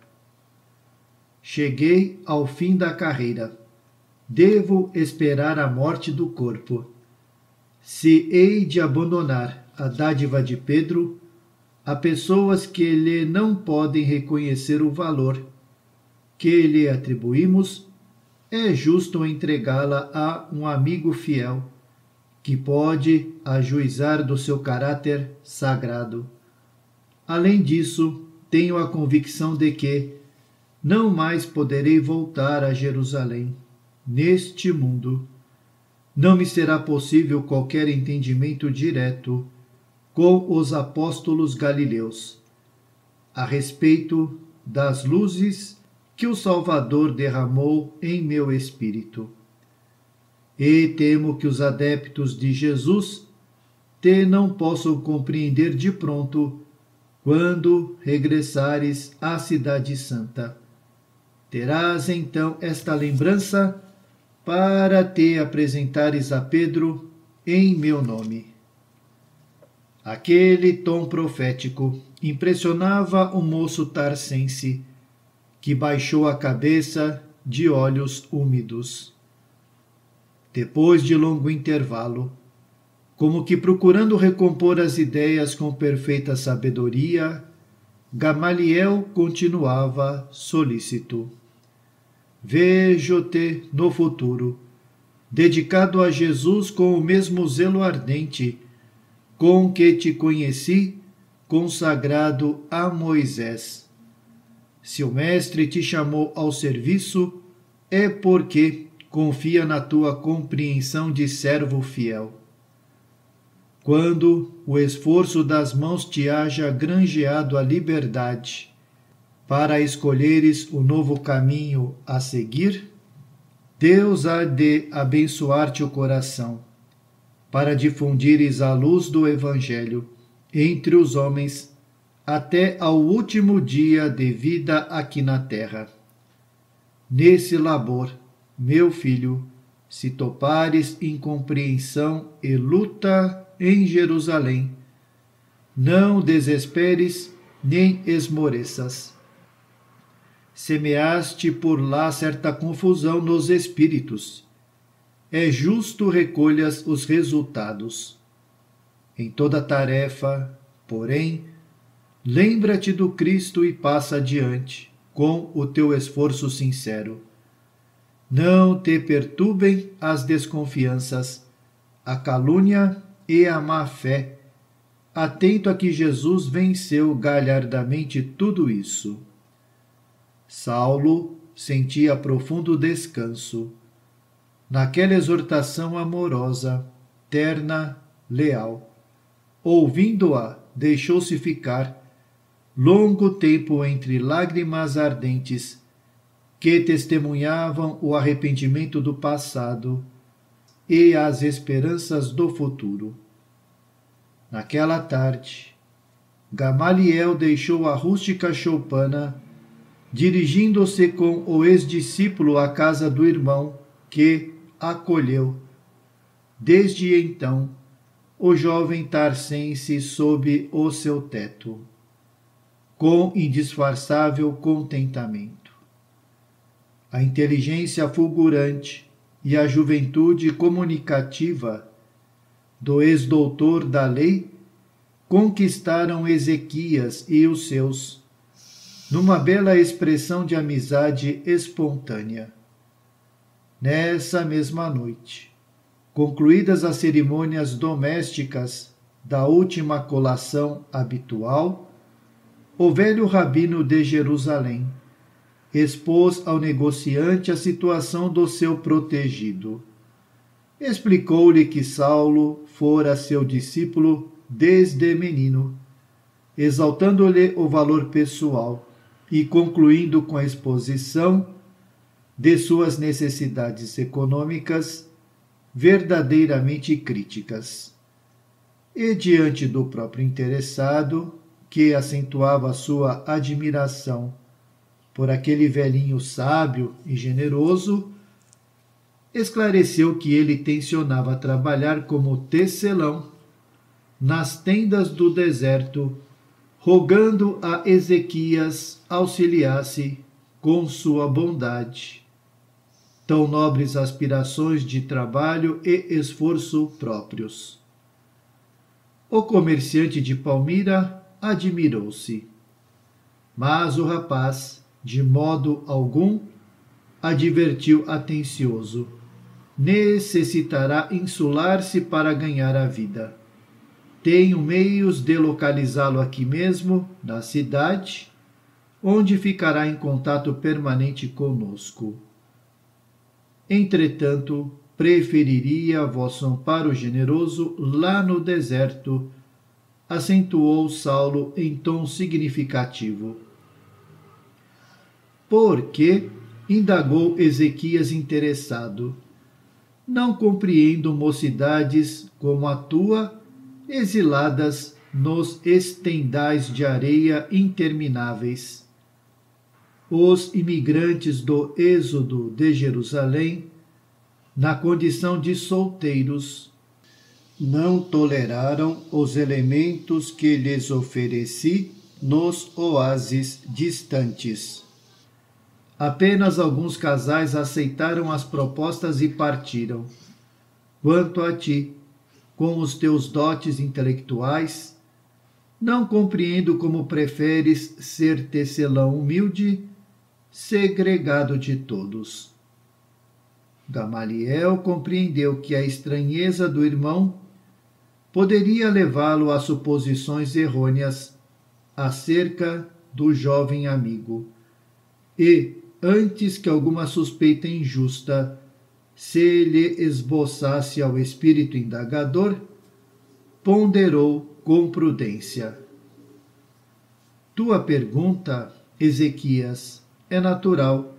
Cheguei ao fim da carreira. devo esperar a morte do corpo. Se hei de abandonar a dádiva de Pedro, a pessoas que lhe não podem reconhecer o valor que lhe atribuímos, é justo entregá-la a um amigo fiel, que pode ajuizar do seu caráter sagrado. Além disso, tenho a convicção de que não mais poderei voltar a Jerusalém, neste mundo. Não me será possível qualquer entendimento direto com os apóstolos galileus a respeito das luzes que o Salvador derramou em meu espírito. E temo que os adeptos de Jesus te não possam compreender de pronto quando regressares à Cidade Santa. Terás então esta lembrança para te apresentares a Pedro em meu nome. Aquele tom profético impressionava o moço tarcense, que baixou a cabeça de olhos úmidos. Depois de longo intervalo, como que procurando recompor as ideias com perfeita sabedoria, Gamaliel continuava solícito. Vejo-te no futuro, dedicado a Jesus com o mesmo zelo ardente com que te conheci, consagrado a Moisés. Se o Mestre te chamou ao serviço, é porque confia na tua compreensão de servo fiel. Quando o esforço das mãos te haja granjeado a liberdade, para escolheres o novo caminho a seguir, Deus há de abençoar-te o coração para difundires a luz do Evangelho entre os homens até ao último dia de vida aqui na terra. Nesse labor, meu filho, se topares incompreensão e luta em Jerusalém, não desesperes nem esmoreças. Semeaste por lá certa confusão nos espíritos é justo recolhas os resultados. Em toda tarefa, porém, lembra-te do Cristo e passa adiante com o teu esforço sincero. Não te perturbem as desconfianças, a calúnia e a má fé, atento a que Jesus venceu galhardamente tudo isso. Saulo sentia profundo descanso naquela exortação amorosa, terna, leal. Ouvindo-a, deixou-se ficar longo tempo entre lágrimas ardentes que testemunhavam o arrependimento do passado e as esperanças do futuro. Naquela tarde, Gamaliel deixou a rústica choupana, dirigindo-se com o ex-discípulo à casa do irmão, que, acolheu. Desde então, o jovem tarcense sob o seu teto, com indisfarçável contentamento. A inteligência fulgurante e a juventude comunicativa do ex-doutor da lei conquistaram Ezequias e os seus, numa bela expressão de amizade espontânea nessa mesma noite. Concluídas as cerimônias domésticas da última colação habitual, o velho rabino de Jerusalém expôs ao negociante a situação do seu protegido. Explicou-lhe que Saulo fora seu discípulo desde menino, exaltando-lhe o valor pessoal e concluindo com a exposição de suas necessidades econômicas verdadeiramente críticas. E diante do próprio interessado, que acentuava sua admiração por aquele velhinho sábio e generoso, esclareceu que ele tensionava trabalhar como tecelão nas tendas do deserto, rogando a Ezequias auxiliasse com sua bondade tão nobres aspirações de trabalho e esforço próprios. O comerciante de Palmira admirou-se. Mas o rapaz, de modo algum, advertiu atencioso, necessitará insular-se para ganhar a vida. Tenho meios de localizá-lo aqui mesmo, na cidade, onde ficará em contato permanente conosco. Entretanto, preferiria vosso amparo generoso lá no deserto, acentuou Saulo em tom significativo. Porque, indagou Ezequias interessado, não compreendo mocidades como a tua, exiladas nos estendais de areia intermináveis os imigrantes do êxodo de Jerusalém, na condição de solteiros, não toleraram os elementos que lhes ofereci nos oásis distantes. Apenas alguns casais aceitaram as propostas e partiram. Quanto a ti, com os teus dotes intelectuais, não compreendo como preferes ser tecelão humilde segregado de todos. Gamaliel compreendeu que a estranheza do irmão poderia levá-lo a suposições errôneas acerca do jovem amigo. E, antes que alguma suspeita injusta se lhe esboçasse ao espírito indagador, ponderou com prudência. Tua pergunta, Ezequias, é natural,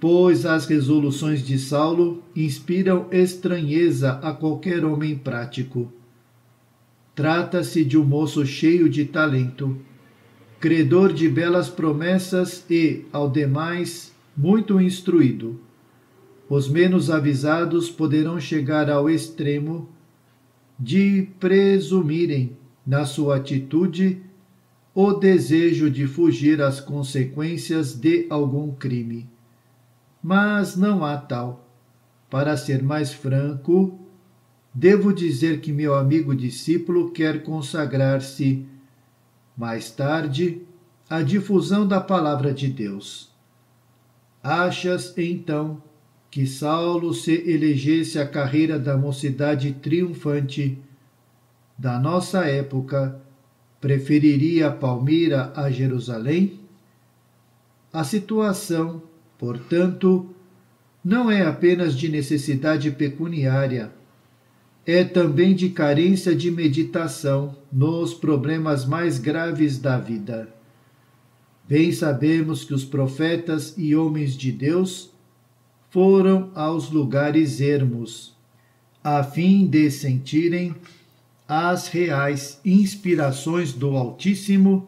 pois as resoluções de Saulo inspiram estranheza a qualquer homem prático. Trata-se de um moço cheio de talento, credor de belas promessas e, ao demais, muito instruído. Os menos avisados poderão chegar ao extremo de presumirem, na sua atitude, o desejo de fugir às consequências de algum crime. Mas não há tal. Para ser mais franco, devo dizer que meu amigo discípulo quer consagrar-se, mais tarde, à difusão da palavra de Deus. Achas, então, que Saulo se elegesse a carreira da mocidade triunfante da nossa época preferiria Palmira a Jerusalém? A situação, portanto, não é apenas de necessidade pecuniária, é também de carência de meditação nos problemas mais graves da vida. Bem sabemos que os profetas e homens de Deus foram aos lugares ermos, a fim de sentirem as reais inspirações do Altíssimo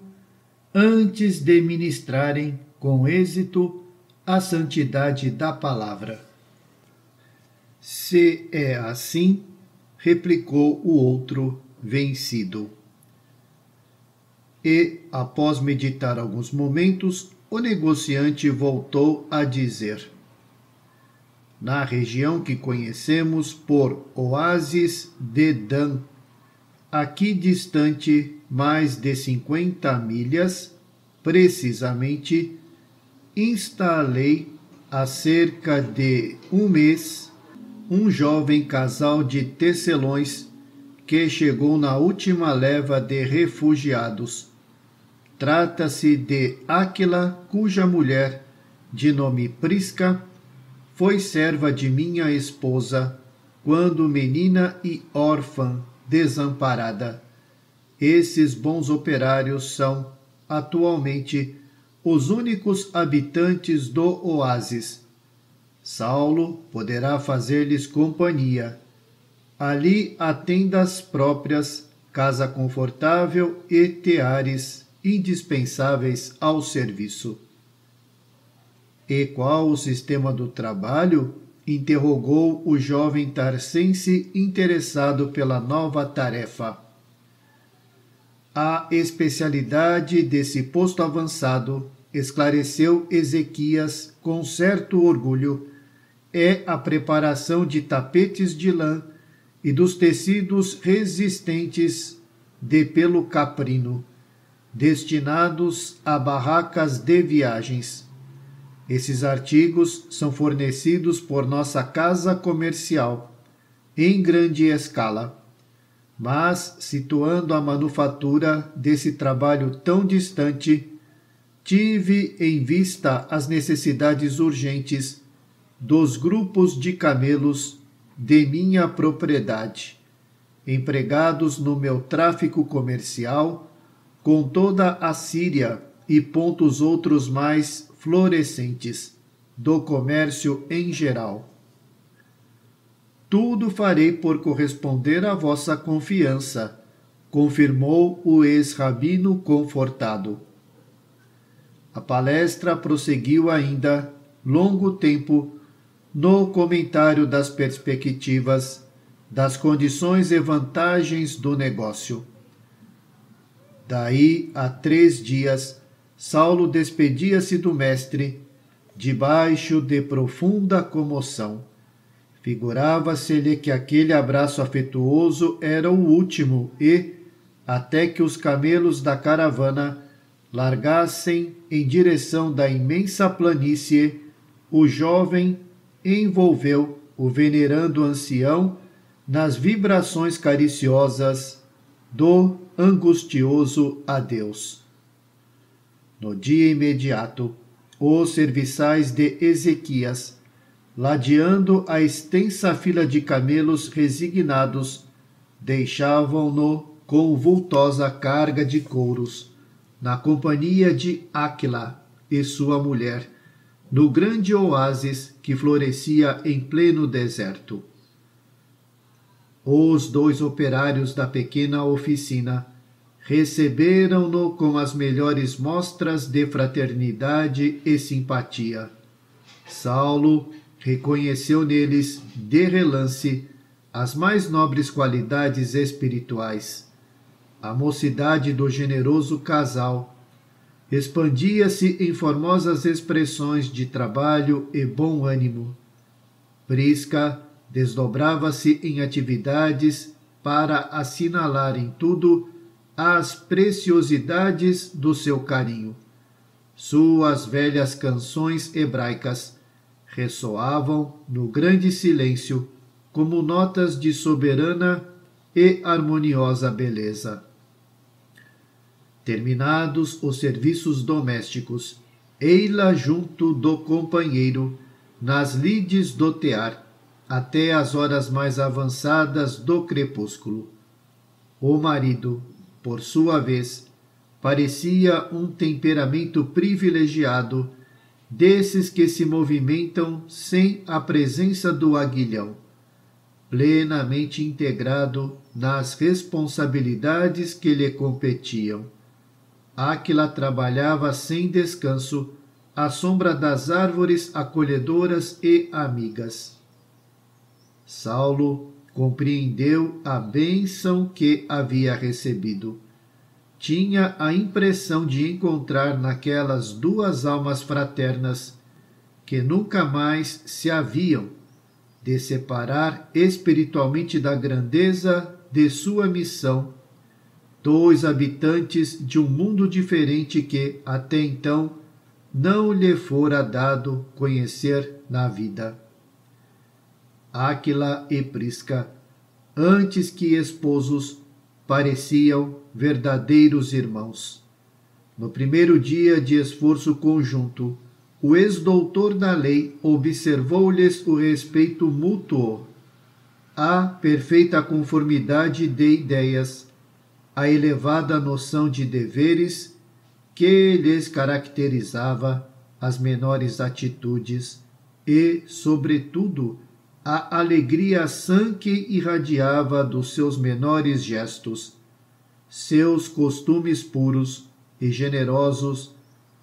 antes de ministrarem com êxito a santidade da palavra. Se é assim, replicou o outro vencido. E, após meditar alguns momentos, o negociante voltou a dizer: Na região que conhecemos por Oásis de Dan, aqui distante mais de 50 milhas, precisamente, instalei há cerca de um mês um jovem casal de tecelões que chegou na última leva de refugiados. Trata-se de Áquila, cuja mulher, de nome Prisca, foi serva de minha esposa quando menina e órfã desamparada. Esses bons operários são, atualmente, os únicos habitantes do oásis. Saulo poderá fazer-lhes companhia. Ali há tendas próprias, casa confortável e teares indispensáveis ao serviço. E qual o sistema do trabalho? interrogou o jovem tarcense interessado pela nova tarefa. A especialidade desse posto avançado, esclareceu Ezequias com certo orgulho, é a preparação de tapetes de lã e dos tecidos resistentes de pelo caprino, destinados a barracas de viagens. Esses artigos são fornecidos por nossa casa comercial, em grande escala, mas situando a manufatura desse trabalho tão distante, tive em vista as necessidades urgentes dos grupos de camelos de minha propriedade, empregados no meu tráfico comercial com toda a Síria e pontos outros mais florescentes do comércio em geral. Tudo farei por corresponder à vossa confiança, confirmou o ex-rabino confortado. A palestra prosseguiu ainda, longo tempo, no comentário das perspectivas, das condições e vantagens do negócio. Daí a três dias, Saulo despedia-se do mestre, debaixo de profunda comoção. Figurava-se-lhe que aquele abraço afetuoso era o último e, até que os camelos da caravana largassem em direção da imensa planície, o jovem envolveu o venerando ancião nas vibrações cariciosas do angustioso adeus. No dia imediato, os serviçais de Ezequias, ladeando a extensa fila de camelos resignados, deixavam-no com vultosa carga de couros na companhia de Áquila e sua mulher, no grande oásis que florescia em pleno deserto. Os dois operários da pequena oficina receberam-no com as melhores mostras de fraternidade e simpatia. Saulo reconheceu neles, de relance, as mais nobres qualidades espirituais a mocidade do generoso casal expandia-se em formosas expressões de trabalho e bom ânimo. Prisca desdobrava-se em atividades para assinalar em tudo as preciosidades do seu carinho. Suas velhas canções hebraicas ressoavam no grande silêncio como notas de soberana e harmoniosa beleza. Terminados os serviços domésticos, ei-la junto do companheiro, nas lides do tear, até as horas mais avançadas do crepúsculo. O marido, por sua vez, parecia um temperamento privilegiado, desses que se movimentam sem a presença do aguilhão, plenamente integrado nas responsabilidades que lhe competiam Áquila trabalhava sem descanso à sombra das árvores acolhedoras e amigas. Saulo compreendeu a bênção que havia recebido. Tinha a impressão de encontrar naquelas duas almas fraternas que nunca mais se haviam de separar espiritualmente da grandeza de sua missão dois habitantes de um mundo diferente que, até então, não lhe fora dado conhecer na vida. Áquila e Prisca, antes que esposos, pareciam verdadeiros irmãos. No primeiro dia de esforço conjunto, o ex-doutor da lei observou-lhes o respeito mútuo, a perfeita conformidade de ideias, a elevada noção de deveres que lhes caracterizava as menores atitudes e, sobretudo, a alegria sã que irradiava dos seus menores gestos. Seus costumes puros e generosos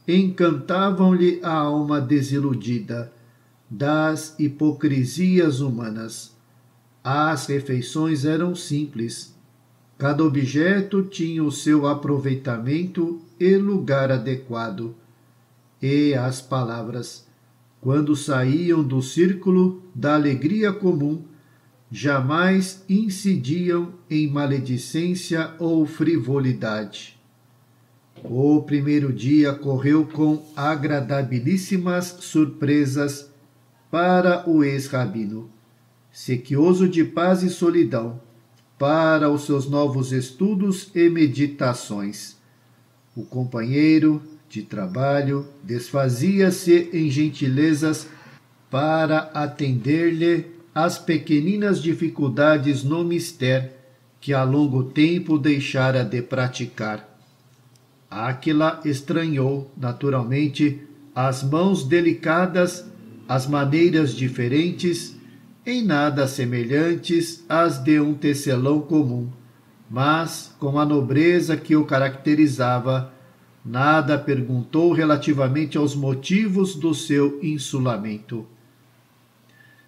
encantavam-lhe a alma desiludida das hipocrisias humanas. As refeições eram simples, Cada objeto tinha o seu aproveitamento e lugar adequado, e as palavras, quando saíam do círculo da alegria comum, jamais incidiam em maledicência ou frivolidade. O primeiro dia correu com agradabilíssimas surpresas para o ex-rabino, sequioso de paz e solidão, para os seus novos estudos e meditações. O companheiro de trabalho desfazia-se em gentilezas para atender-lhe as pequeninas dificuldades no mistério que há longo tempo deixara de praticar. Aquila estranhou, naturalmente, as mãos delicadas, as maneiras diferentes, em nada semelhantes às de um tecelão comum, mas com a nobreza que o caracterizava, nada perguntou relativamente aos motivos do seu insulamento.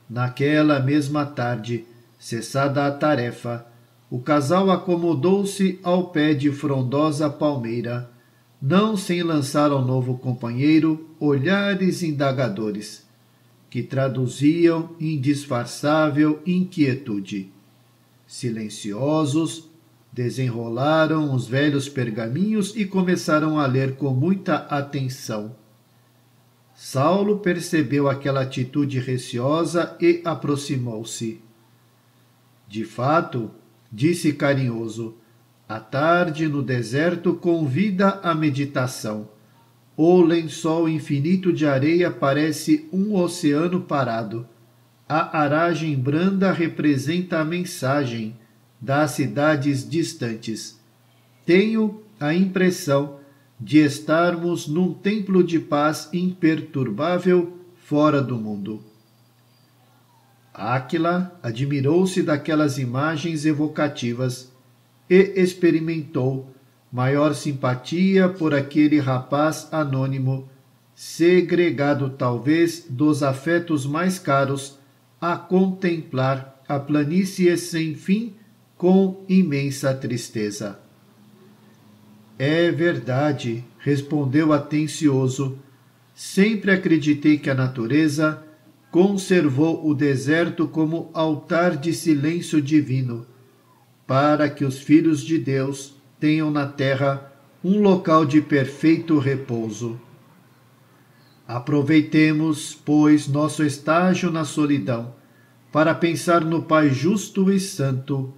Naquela mesma tarde, cessada a tarefa, o casal acomodou-se ao pé de frondosa palmeira, não sem lançar ao novo companheiro olhares indagadores, que traduziam indisfarçável inquietude. Silenciosos, desenrolaram os velhos pergaminhos e começaram a ler com muita atenção. Saulo percebeu aquela atitude receosa e aproximou-se. De fato, disse carinhoso, a tarde no deserto convida à meditação. O lençol infinito de areia parece um oceano parado. A aragem branda representa a mensagem das cidades distantes. Tenho a impressão de estarmos num templo de paz imperturbável fora do mundo. Áquila admirou-se daquelas imagens evocativas e experimentou maior simpatia por aquele rapaz anônimo, segregado talvez dos afetos mais caros, a contemplar a planície sem fim com imensa tristeza. É verdade, respondeu atencioso. Sempre acreditei que a natureza conservou o deserto como altar de silêncio divino, para que os filhos de Deus tenham na terra um local de perfeito repouso. Aproveitemos, pois, nosso estágio na solidão para pensar no Pai justo e santo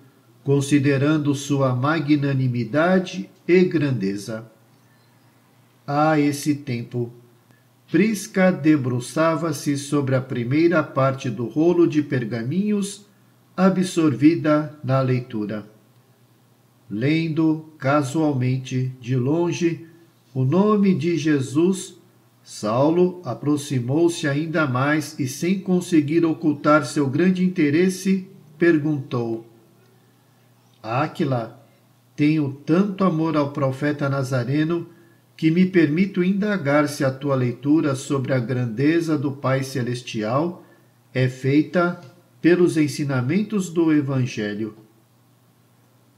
considerando sua magnanimidade e grandeza. A esse tempo, Prisca debruçava-se sobre a primeira parte do rolo de pergaminhos, absorvida na leitura. Lendo casualmente, de longe, o nome de Jesus, Saulo aproximou-se ainda mais e, sem conseguir ocultar seu grande interesse, perguntou: Áquila, tenho tanto amor ao profeta Nazareno que me permito indagar se a tua leitura sobre a grandeza do Pai Celestial é feita pelos ensinamentos do Evangelho.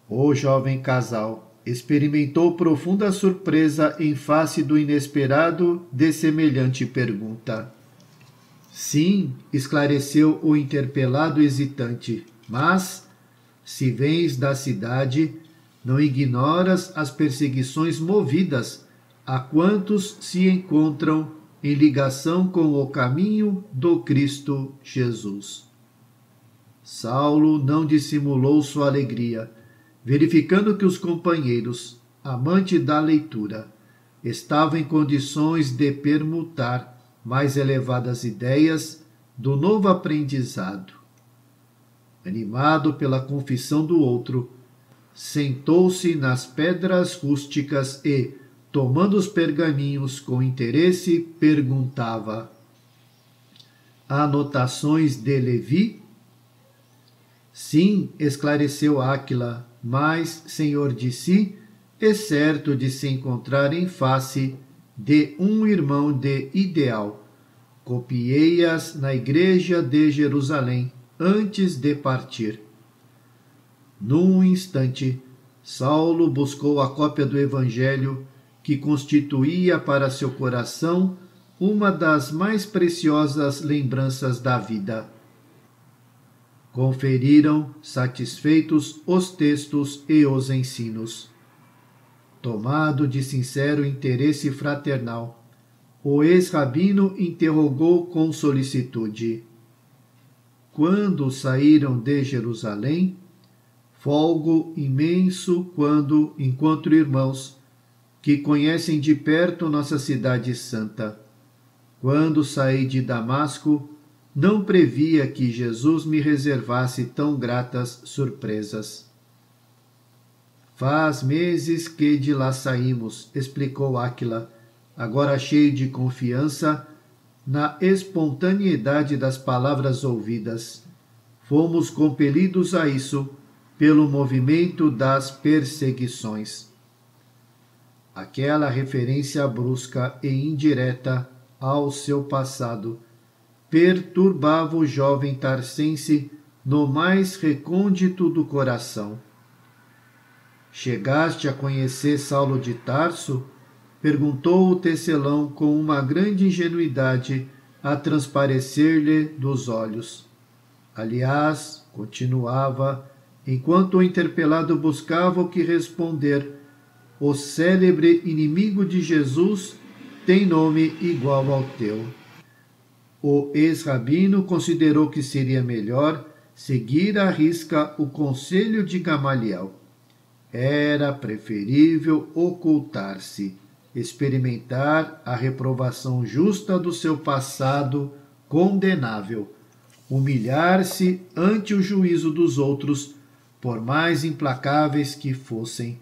O jovem casal experimentou profunda surpresa em face do inesperado de semelhante pergunta. Sim, esclareceu o interpelado hesitante, mas se vens da cidade, não ignoras as perseguições movidas a quantos se encontram em ligação com o caminho do Cristo Jesus. Saulo não dissimulou sua alegria, verificando que os companheiros, amantes da leitura, estavam em condições de permutar mais elevadas ideias do novo aprendizado animado pela confissão do outro, sentou-se nas pedras rústicas e, tomando os pergaminhos com interesse, perguntava: Anotações de Levi? Sim, esclareceu Áquila, mas, senhor de si, é certo de se encontrar em face de um irmão de ideal. Copiei-as na igreja de Jerusalém antes de partir. Num instante, Saulo buscou a cópia do Evangelho que constituía para seu coração uma das mais preciosas lembranças da vida. Conferiram satisfeitos os textos e os ensinos. Tomado de sincero interesse fraternal, o ex-rabino interrogou com solicitude: Quando saíram de Jerusalém? Folgo imenso quando encontro irmãos que conhecem de perto nossa cidade santa. Quando saí de Damasco, não previa que Jesus me reservasse tão gratas surpresas. Faz meses que de lá saímos, explicou Áquila, agora cheio de confiança na espontaneidade das palavras ouvidas. Fomos compelidos a isso pelo movimento das perseguições. Aquela referência brusca e indireta ao seu passado perturbava o jovem tarcense no mais recôndito do coração. Chegaste a conhecer Saulo de Tarso? Perguntou o tecelão com uma grande ingenuidade a transparecer-lhe dos olhos. Aliás, continuava, enquanto o interpelado buscava o que responder, o célebre inimigo de Jesus tem nome igual ao teu o ex-rabino considerou que seria melhor seguir à risca o conselho de Gamaliel. Era preferível ocultar-se, experimentar a reprovação justa do seu passado condenável, humilhar-se ante o juízo dos outros, por mais implacáveis que fossem,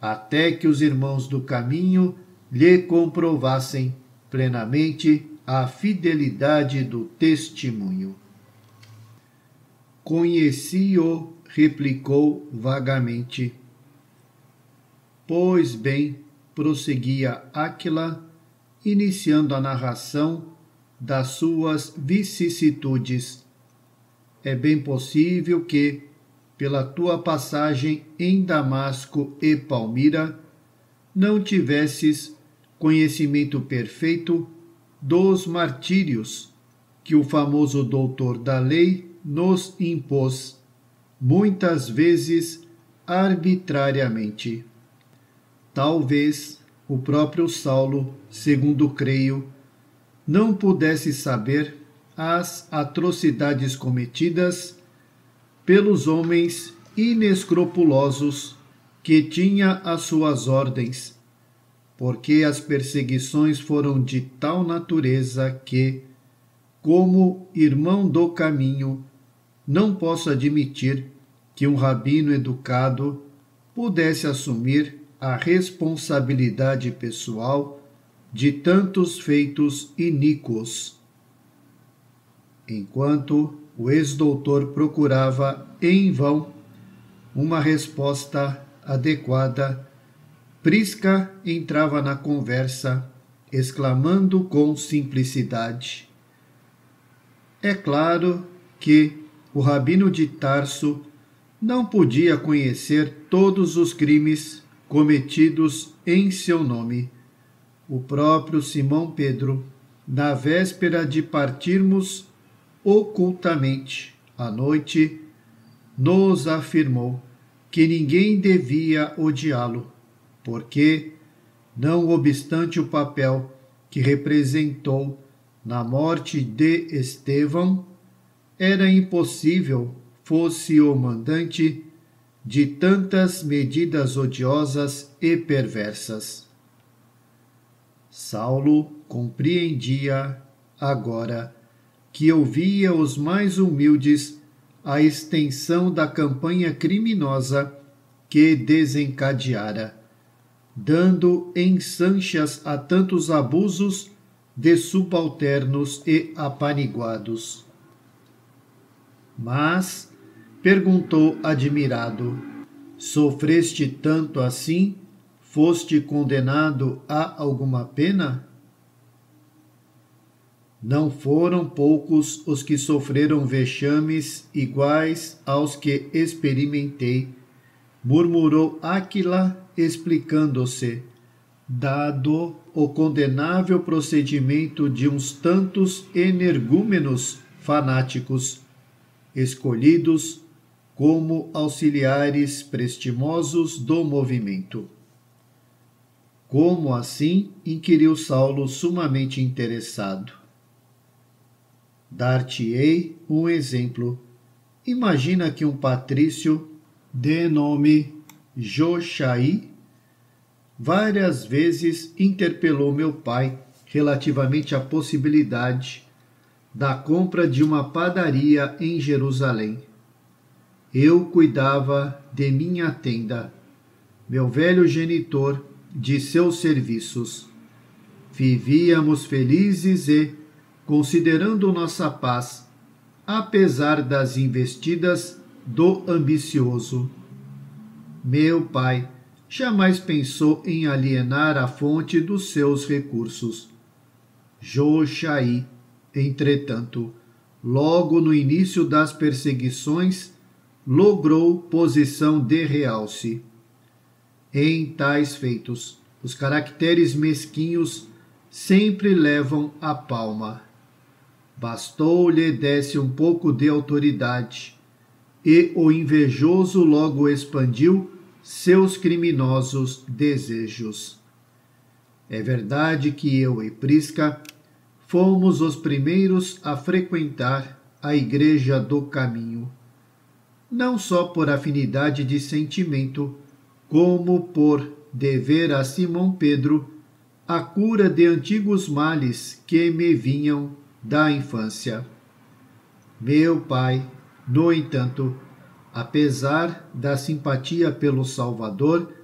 até que os irmãos do caminho lhe comprovassem plenamente a fidelidade do testemunho. Conheci-o, replicou vagamente. Pois bem, prosseguia Áquila, iniciando a narração das suas vicissitudes. É bem possível que, pela tua passagem em Damasco e Palmira, não tivesses conhecimento perfeito dos martírios que o famoso doutor da lei nos impôs, muitas vezes arbitrariamente. Talvez o próprio Saulo, segundo creio, não pudesse saber as atrocidades cometidas pelos homens inescrupulosos que tinha às suas ordens porque as perseguições foram de tal natureza que, como irmão do caminho, não posso admitir que um rabino educado pudesse assumir a responsabilidade pessoal de tantos feitos iníquos. Enquanto o ex-doutor procurava em vão uma resposta adequada Prisca entrava na conversa, exclamando com simplicidade: É claro que o rabino de Tarso não podia conhecer todos os crimes cometidos em seu nome. O próprio Simão Pedro, na véspera de partirmos ocultamente à noite, nos afirmou que ninguém devia odiá-lo porque, não obstante o papel que representou na morte de Estevão, era impossível fosse o mandante de tantas medidas odiosas e perversas. Saulo compreendia agora que ouvia os mais humildes a extensão da campanha criminosa que desencadeara dando ensanchas a tantos abusos de subalternos e apaniguados. Mas, perguntou admirado, sofreste tanto assim? Foste condenado a alguma pena? Não foram poucos os que sofreram vexames iguais aos que experimentei, murmurou Áquila explicando-se, dado o condenável procedimento de uns tantos energúmenos fanáticos, escolhidos como auxiliares prestimosos do movimento. Como assim? inquiriu Saulo, sumamente interessado. Dar-te-ei um exemplo. Imagina que um patrício de nome Joshai várias vezes interpelou meu pai relativamente à possibilidade da compra de uma padaria em Jerusalém. Eu cuidava de minha tenda, meu velho genitor de seus serviços. Vivíamos felizes e, considerando nossa paz, apesar das investidas do ambicioso. Meu pai jamais pensou em alienar a fonte dos seus recursos. Joshai, entretanto, logo no início das perseguições, logrou posição de realce. Em tais feitos, os caracteres mesquinhos sempre levam a palma. Bastou-lhe desse um pouco de autoridade, e o invejoso logo expandiu seus criminosos desejos. É verdade que eu e Prisca fomos os primeiros a frequentar a Igreja do Caminho, não só por afinidade de sentimento, como por dever a Simão Pedro a cura de antigos males que me vinham da infância. Meu pai, no entanto, apesar da simpatia pelo Salvador,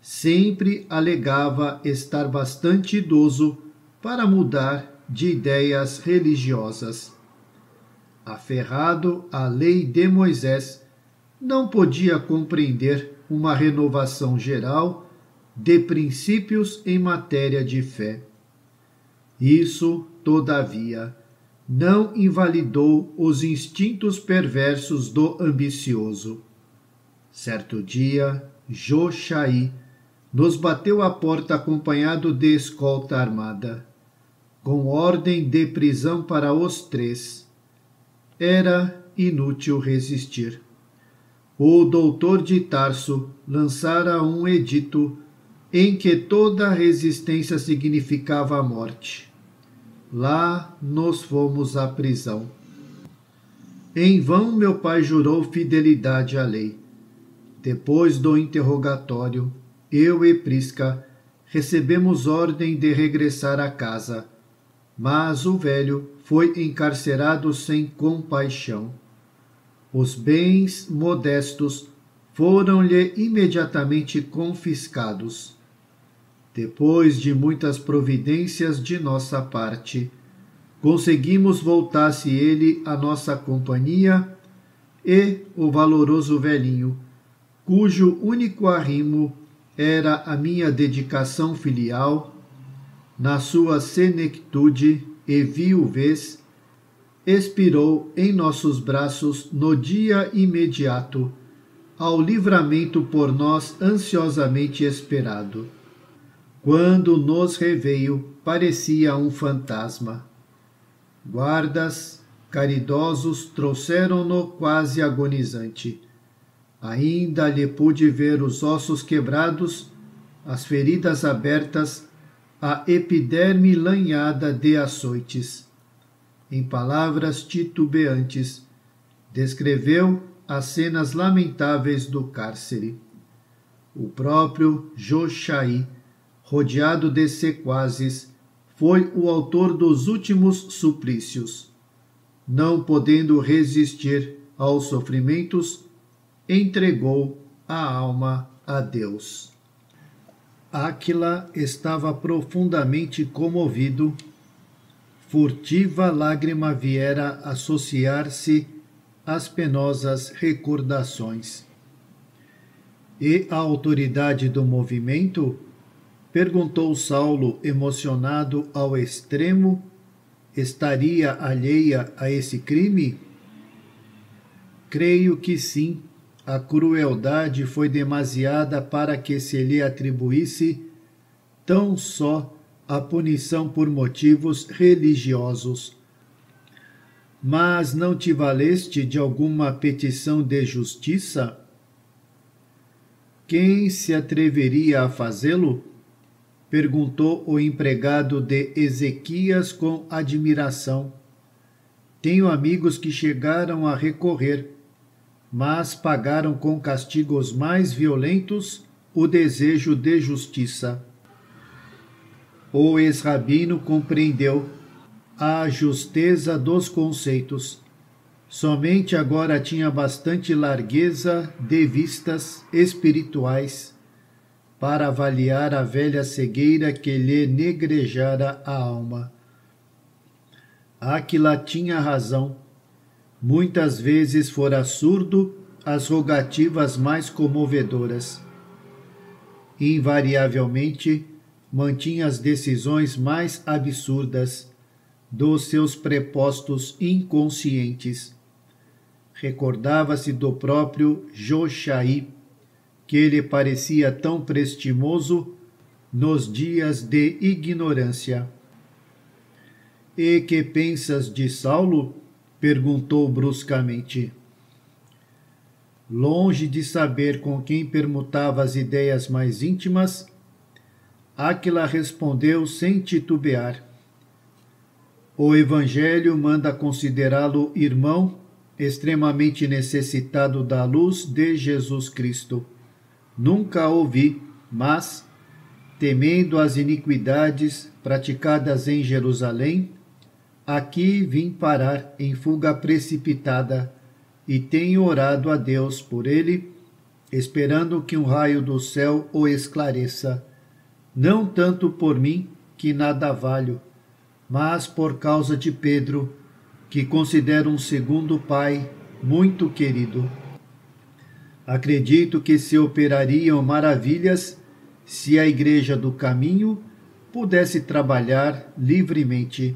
sempre alegava estar bastante idoso para mudar de ideias religiosas. Aferrado à lei de Moisés, não podia compreender uma renovação geral de princípios em matéria de fé. Isso, todavia, não invalidou os instintos perversos do ambicioso. Certo dia, Joshai nos bateu à porta acompanhado de escolta armada, com ordem de prisão para os três. Era inútil resistir. O doutor de Tarso lançara um edito em que toda resistência significava a morte Lá nos fomos à prisão. Em vão meu pai jurou fidelidade à lei. Depois do interrogatório, eu e Prisca recebemos ordem de regressar à casa, mas o velho foi encarcerado sem compaixão. Os bens modestos foram-lhe imediatamente confiscados. Depois de muitas providências de nossa parte, conseguimos voltar-se ele à nossa companhia e o valoroso velhinho, cujo único arrimo era a minha dedicação filial, na sua senectude e viuvez, expirou em nossos braços no dia imediato ao livramento por nós ansiosamente esperado. Quando nos reveio, parecia um fantasma. Guardas caridosos trouxeram-no quase agonizante. Ainda lhe pude ver os ossos quebrados, as feridas abertas, a epiderme lanhada de açoites. Em palavras titubeantes, descreveu as cenas lamentáveis do cárcere. O próprio Joshai rodeado de sequazes, foi o autor dos últimos suplícios. Não podendo resistir aos sofrimentos, entregou a alma a Deus. Áquila estava profundamente comovido. Furtiva lágrima viera associar-se às penosas recordações. E a autoridade do movimento Perguntou Saulo, emocionado ao extremo: estaria alheia a esse crime? Creio que sim. A crueldade foi demasiada para que se lhe atribuísse tão só a punição por motivos religiosos. Mas não te valeste de alguma petição de justiça? Quem se atreveria a fazê-lo? perguntou o empregado de Ezequias com admiração. Tenho amigos que chegaram a recorrer, mas pagaram com castigos mais violentos o desejo de justiça. O ex-rabino compreendeu a justeza dos conceitos. Somente agora tinha bastante largueza de vistas espirituais para avaliar a velha cegueira que lhe negrejara a alma. Aquila tinha razão. Muitas vezes fora surdo às rogativas mais comovedoras. Invariavelmente mantinha as decisões mais absurdas dos seus prepostos inconscientes. Recordava-se do próprio Joshai, que lhe parecia tão prestimoso nos dias de ignorância. E que pensas de Saulo? perguntou bruscamente. Longe de saber com quem permutava as ideias mais íntimas, Aquila respondeu sem titubear. O Evangelho manda considerá-lo irmão extremamente necessitado da luz de Jesus Cristo. Nunca ouvi, mas, temendo as iniquidades praticadas em Jerusalém, aqui vim parar em fuga precipitada e tenho orado a Deus por ele, esperando que um raio do céu o esclareça, não tanto por mim, que nada valho, mas por causa de Pedro, que considero um segundo pai muito querido. Acredito que se operariam maravilhas se a Igreja do Caminho pudesse trabalhar livremente.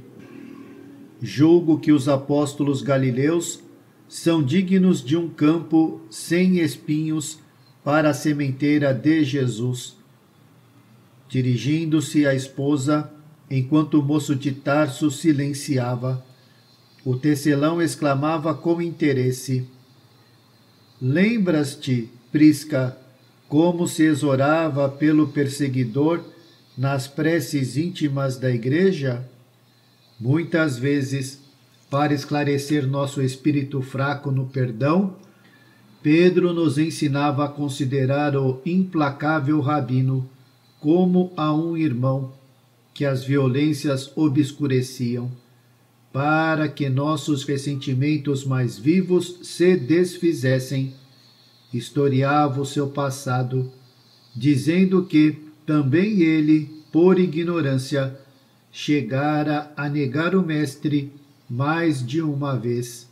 Julgo que os apóstolos galileus são dignos de um campo sem espinhos para a sementeira de Jesus. Dirigindo-se à esposa, enquanto o moço de Tarso silenciava, o tecelão exclamava com interesse: Lembras-te, Prisca, como se exorava pelo perseguidor nas preces íntimas da Igreja? Muitas vezes, para esclarecer nosso espírito fraco no perdão, Pedro nos ensinava a considerar o implacável rabino como a um irmão que as violências obscureciam, para que nossos ressentimentos mais vivos se desfizessem. Historiava o seu passado, dizendo que também ele, por ignorância, chegara a negar o Mestre mais de uma vez.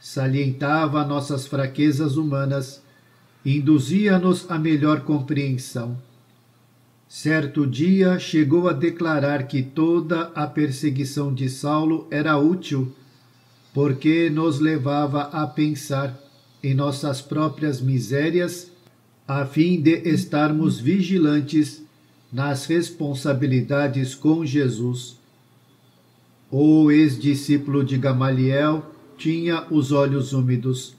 Salientava nossas fraquezas humanas, induzia-nos a melhor compreensão Certo dia chegou a declarar que toda a perseguição de Saulo era útil, porque nos levava a pensar em nossas próprias misérias, a fim de estarmos vigilantes nas responsabilidades com Jesus. O ex-discípulo de Gamaliel tinha os olhos úmidos.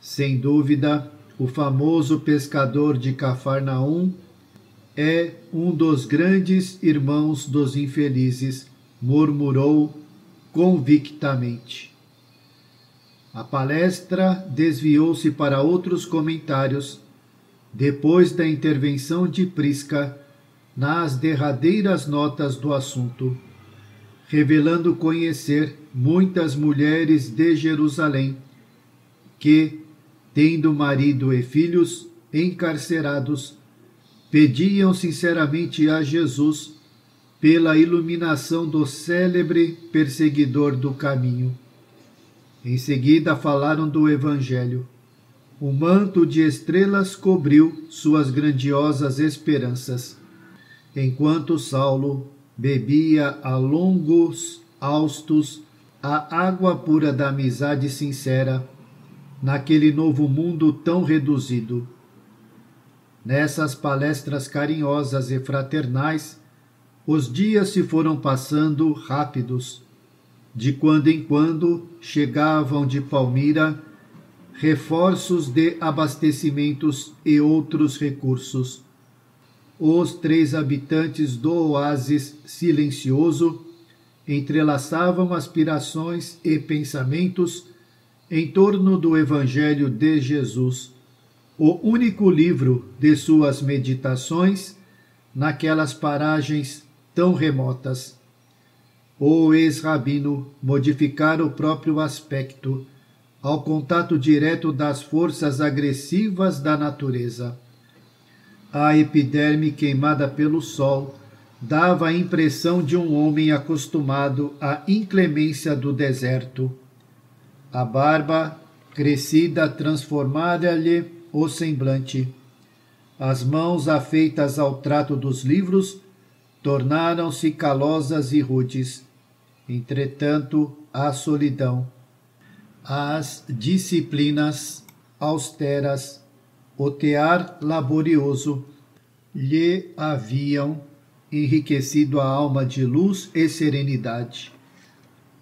Sem dúvida, o famoso pescador de Cafarnaum é um dos grandes irmãos dos infelizes, murmurou convictamente. A palestra desviou-se para outros comentários depois da intervenção de Prisca nas derradeiras notas do assunto, revelando conhecer muitas mulheres de Jerusalém que, tendo marido e filhos encarcerados, pediam sinceramente a Jesus pela iluminação do célebre perseguidor do caminho. Em seguida falaram do Evangelho. O manto de estrelas cobriu suas grandiosas esperanças, enquanto Saulo bebia a longos haustos a água pura da amizade sincera naquele novo mundo tão reduzido Nessas palestras carinhosas e fraternais, os dias se foram passando rápidos. De quando em quando chegavam de Palmira reforços de abastecimentos e outros recursos. Os três habitantes do oásis silencioso entrelaçavam aspirações e pensamentos em torno do Evangelho de Jesus, o único livro de suas meditações naquelas paragens tão remotas. O ex-rabino modificara o próprio aspecto ao contato direto das forças agressivas da natureza. A epiderme queimada pelo sol dava a impressão de um homem acostumado à inclemência do deserto. A barba crescida transformara-lhe o semblante. As mãos afeitas ao trato dos livros tornaram-se calosas e rudes. Entretanto, a solidão as disciplinas austeras, o tear laborioso, lhe haviam enriquecido a alma de luz e serenidade.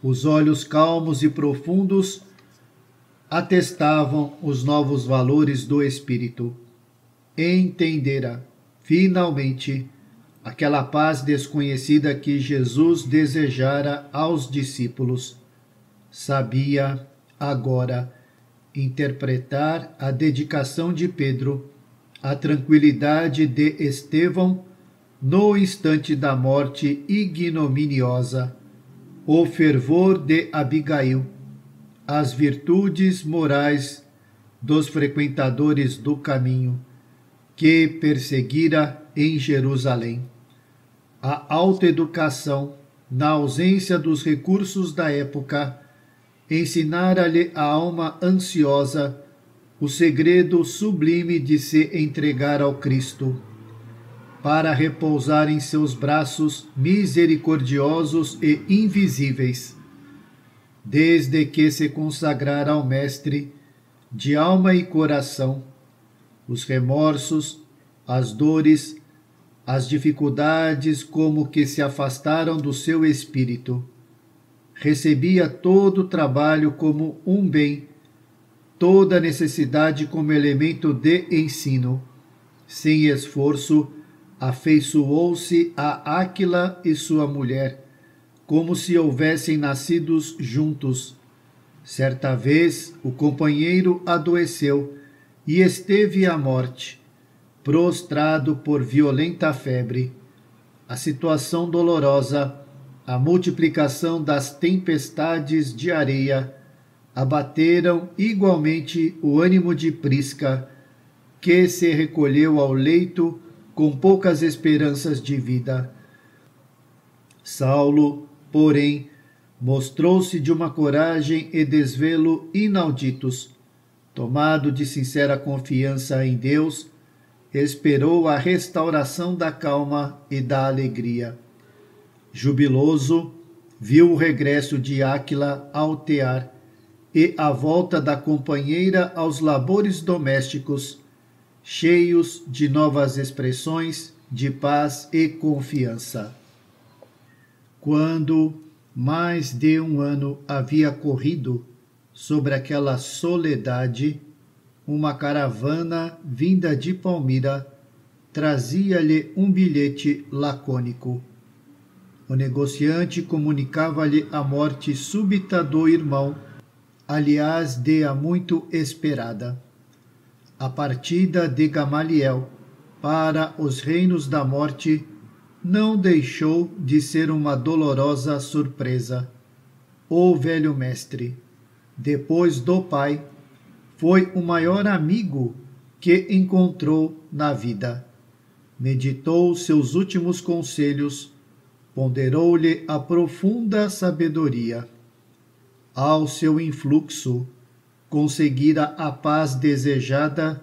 Os olhos calmos e profundos atestavam os novos valores do espírito. Entendera, finalmente, aquela paz desconhecida que Jesus desejara aos discípulos. Sabia agora interpretar a dedicação de Pedro, a tranquilidade de Estevão no instante da morte ignominiosa, o fervor de Abigail, as virtudes morais dos frequentadores do caminho que perseguira em Jerusalém. A alta educação, na ausência dos recursos da época, ensinara-lhe a alma ansiosa o segredo sublime de se entregar ao Cristo, para repousar em seus braços misericordiosos e invisíveis. Desde que se consagrara ao Mestre, de alma e coração, os remorsos, as dores, as dificuldades como que se afastaram do seu espírito recebia todo o trabalho como um bem, toda necessidade como elemento de ensino. Sem esforço, afeiçoou-se a Áquila e sua mulher, como se houvessem nascidos juntos. Certa vez o companheiro adoeceu e esteve à morte, prostrado por violenta febre. A situação dolorosa a multiplicação das tempestades de areia abateram igualmente o ânimo de Prisca, que se recolheu ao leito com poucas esperanças de vida. Saulo, porém, mostrou-se de uma coragem e desvelo inauditos. Tomado de sincera confiança em Deus, esperou a restauração da calma e da alegria. Jubiloso, viu o regresso de Áquila ao tear e a volta da companheira aos labores domésticos, cheios de novas expressões de paz e confiança. Quando mais de um ano havia corrido sobre aquela soledade, uma caravana vinda de Palmira trazia-lhe um bilhete lacônico o negociante comunicava-lhe a morte súbita do irmão, aliás de a muito esperada. A partida de Gamaliel para os reinos da morte não deixou de ser uma dolorosa surpresa. O velho mestre, depois do pai, foi o maior amigo que encontrou na vida. Meditou seus últimos conselhos ponderou-lhe a profunda sabedoria. Ao seu influxo, conseguira a paz desejada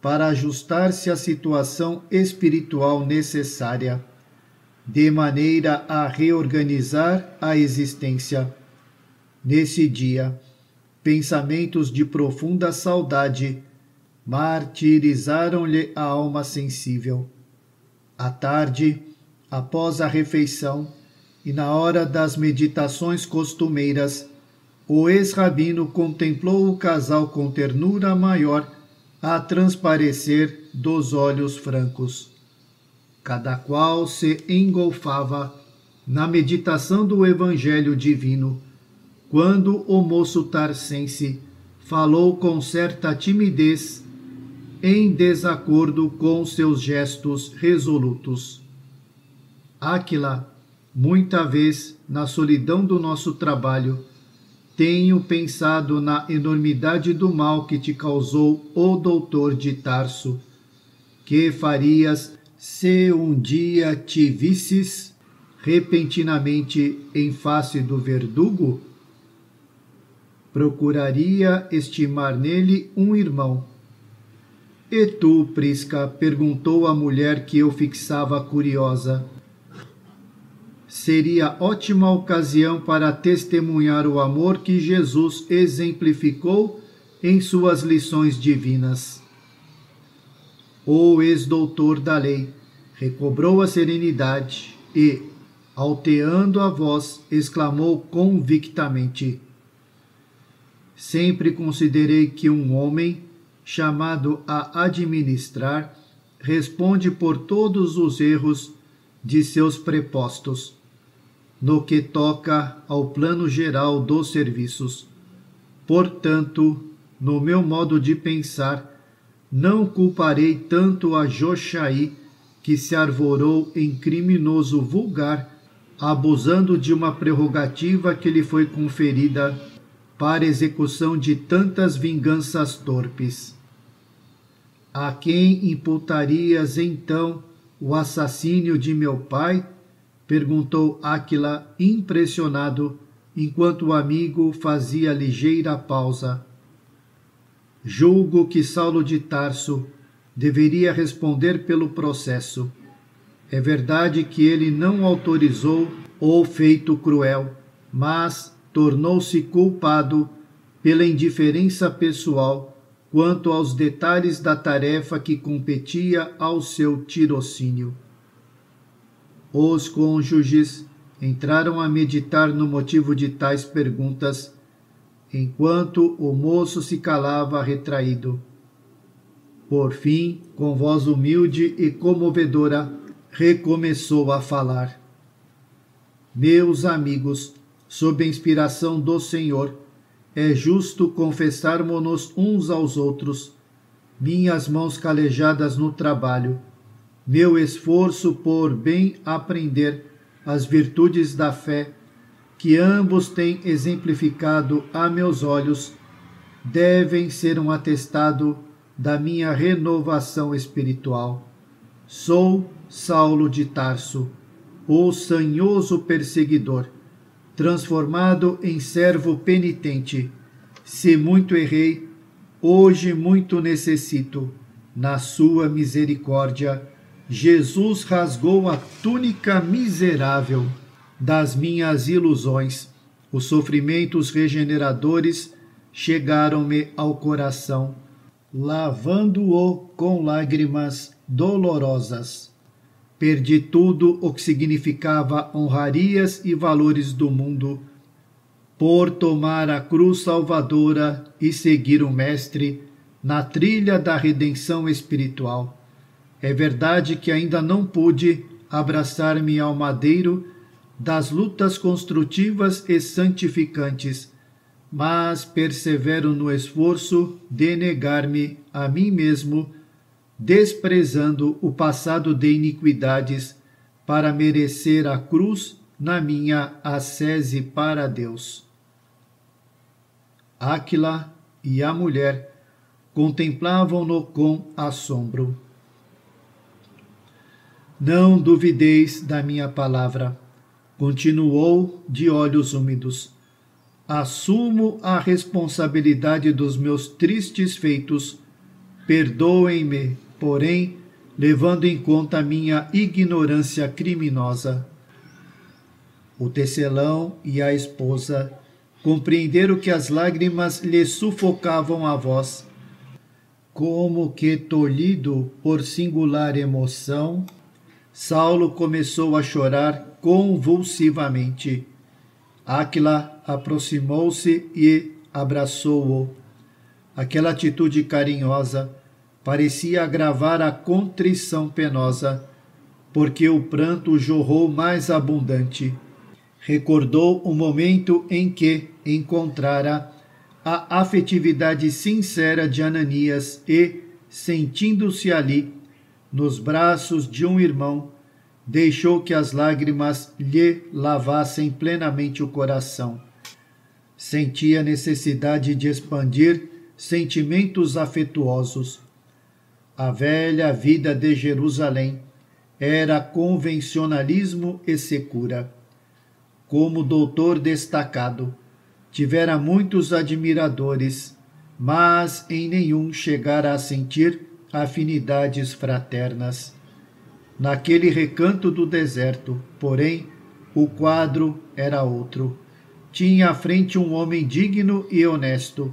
para ajustar-se à situação espiritual necessária, de maneira a reorganizar a existência. Nesse dia, pensamentos de profunda saudade martirizaram-lhe a alma sensível. À tarde, após a refeição e na hora das meditações costumeiras, o ex-rabino contemplou o casal com ternura maior a transparecer dos olhos francos. Cada qual se engolfava na meditação do Evangelho divino, quando o moço tarcense falou com certa timidez, em desacordo com seus gestos resolutos. Aquila, muita vez, na solidão do nosso trabalho, tenho pensado na enormidade do mal que te causou o doutor de Tarso. Que farias se um dia te visses repentinamente em face do verdugo? Procuraria estimar nele um irmão. E tu, Prisca? perguntou a mulher que eu fixava curiosa seria ótima ocasião para testemunhar o amor que Jesus exemplificou em suas lições divinas. O ex-doutor da lei recobrou a serenidade e, alteando a voz, exclamou convictamente: Sempre considerei que um homem, chamado a administrar, responde por todos os erros de seus prepostos no que toca ao plano geral dos serviços. Portanto, no meu modo de pensar, não culparei tanto a Joshai, que se arvorou em criminoso vulgar, abusando de uma prerrogativa que lhe foi conferida para execução de tantas vinganças torpes. A quem imputarias então o assassínio de meu pai? perguntou Aquila, impressionado, enquanto o amigo fazia ligeira pausa. Julgo que Saulo de Tarso deveria responder pelo processo. É verdade que ele não autorizou o feito cruel, mas tornou-se culpado pela indiferença pessoal quanto aos detalhes da tarefa que competia ao seu tirocínio. Os cônjuges entraram a meditar no motivo de tais perguntas, enquanto o moço se calava retraído. Por fim, com voz humilde e comovedora, recomeçou a falar. Meus amigos, sob a inspiração do Senhor, é justo confessarmos-nos uns aos outros, minhas mãos calejadas no trabalho, meu esforço por bem aprender as virtudes da fé que ambos têm exemplificado a meus olhos, devem ser um atestado da minha renovação espiritual. Sou Saulo de Tarso, o sanhoso perseguidor, transformado em servo penitente. Se muito errei, hoje muito necessito, na sua misericórdia, Jesus rasgou a túnica miserável das minhas ilusões. Os sofrimentos regeneradores chegaram-me ao coração, lavando-o com lágrimas dolorosas. Perdi tudo o que significava honrarias e valores do mundo, por tomar a cruz salvadora e seguir o Mestre na trilha da redenção espiritual. É verdade que ainda não pude abraçar-me ao madeiro das lutas construtivas e santificantes, mas persevero no esforço de negar-me a mim mesmo, desprezando o passado de iniquidades, para merecer a cruz na minha ascese para Deus. Áquila e a mulher contemplavam-no com assombro. Não duvideis da minha palavra. Continuou de olhos úmidos. Assumo a responsabilidade dos meus tristes feitos. Perdoem-me, porém, levando em conta a minha ignorância criminosa. O tecelão e a esposa compreenderam que as lágrimas lhe sufocavam a voz. Como que tolhido por singular emoção, Saulo começou a chorar convulsivamente. Aquila aproximou-se e abraçou-o. Aquela atitude carinhosa parecia agravar a contrição penosa, porque o pranto jorrou mais abundante. Recordou o momento em que encontrara a afetividade sincera de Ananias e, sentindo-se ali, nos braços de um irmão, deixou que as lágrimas lhe lavassem plenamente o coração. Sentia necessidade de expandir sentimentos afetuosos. A velha vida de Jerusalém era convencionalismo e secura. Como doutor destacado, tivera muitos admiradores, mas em nenhum chegara a sentir afinidades fraternas. Naquele recanto do deserto, porém, o quadro era outro. Tinha à frente um homem digno e honesto,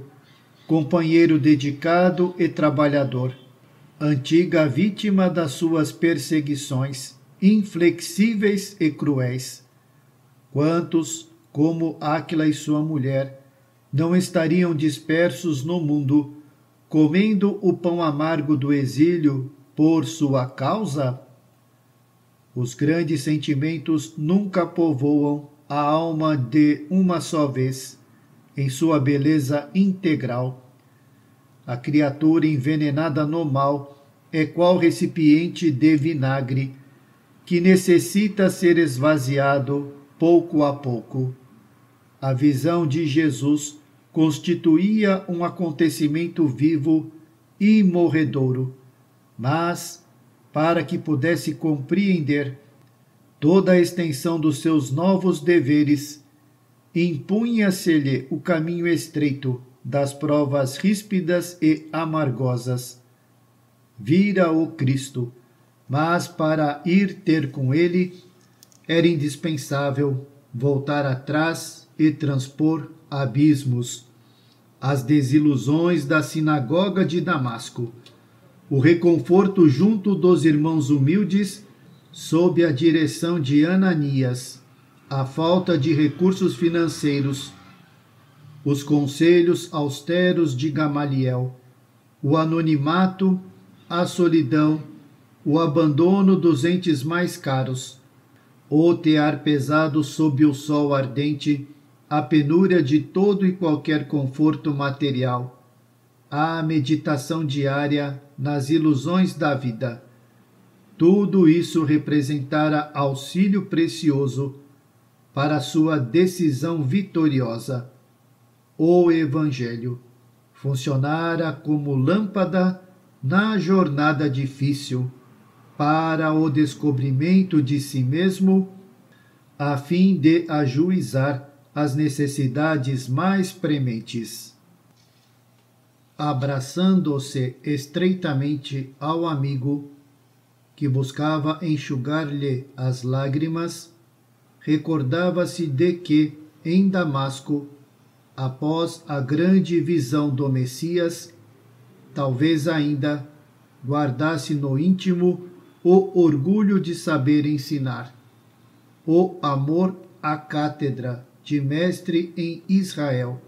companheiro dedicado e trabalhador, antiga vítima das suas perseguições, inflexíveis e cruéis. Quantos, como Áquila e sua mulher, não estariam dispersos no mundo, comendo o pão amargo do exílio por sua causa? Os grandes sentimentos nunca povoam a alma de uma só vez, em sua beleza integral. A criatura envenenada no mal é qual recipiente de vinagre, que necessita ser esvaziado pouco a pouco. A visão de Jesus constituía um acontecimento vivo e morredouro, mas, para que pudesse compreender toda a extensão dos seus novos deveres, impunha-se-lhe o caminho estreito das provas ríspidas e amargosas. Vira o Cristo, mas para ir ter com ele era indispensável voltar atrás e transpor abismos. As desilusões da sinagoga de Damasco, o reconforto junto dos irmãos humildes sob a direção de Ananias, a falta de recursos financeiros, os conselhos austeros de Gamaliel, o anonimato, a solidão, o abandono dos entes mais caros, o tear pesado sob o sol ardente, a penúria de todo e qualquer conforto material, a meditação diária nas ilusões da vida tudo isso representara auxílio precioso para sua decisão vitoriosa. O Evangelho funcionara como lâmpada na jornada difícil para o descobrimento de si mesmo, a fim de ajuizar as necessidades mais prementes. Abraçando-se estreitamente ao amigo, que buscava enxugar-lhe as lágrimas, recordava-se de que, em Damasco, após a grande visão do Messias, talvez ainda guardasse no íntimo o orgulho de saber ensinar, o amor à cátedra de mestre em Israel,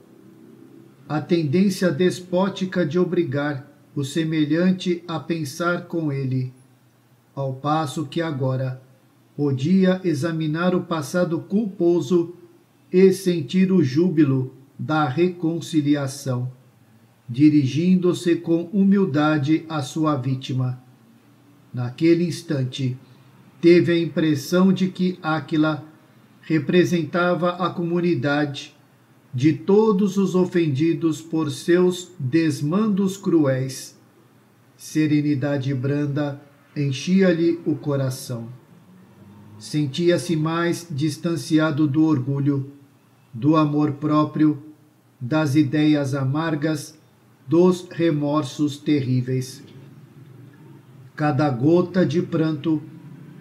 a tendência despótica de obrigar o semelhante a pensar com ele ao passo que agora podia examinar o passado culposo e sentir o júbilo da reconciliação, dirigindo-se com humildade à sua vítima. Naquele instante, teve a impressão de que Áquila representava a comunidade de todos os ofendidos por seus desmandos cruéis. Serenidade branda enchia-lhe o coração. Sentia-se mais distanciado do orgulho, do amor próprio, das ideias amargas, dos remorsos terríveis. Cada gota de pranto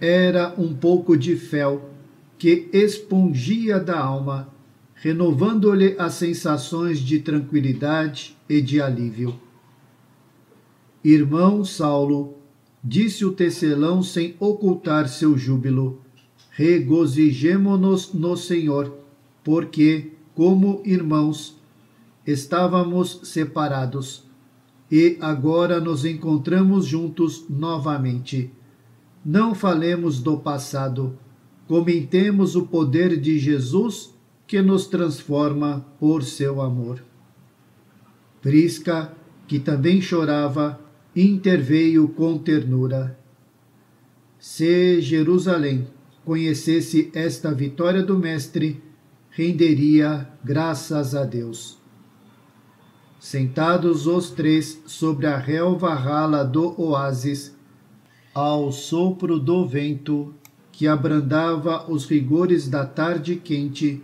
era um pouco de fel que espongia da alma, renovando-lhe as sensações de tranquilidade e de alívio. Irmão Saulo, disse o tecelão sem ocultar seu júbilo, regozijemo-nos no Senhor, porque, como irmãos, estávamos separados e agora nos encontramos juntos novamente. Não falemos do passado, comentemos o poder de Jesus que nos transforma por seu amor. Prisca, que também chorava, interveio com ternura. Se Jerusalém conhecesse esta vitória do Mestre, renderia graças a Deus. Sentados os três sobre a relva rala do oásis, ao sopro do vento que abrandava os rigores da tarde quente,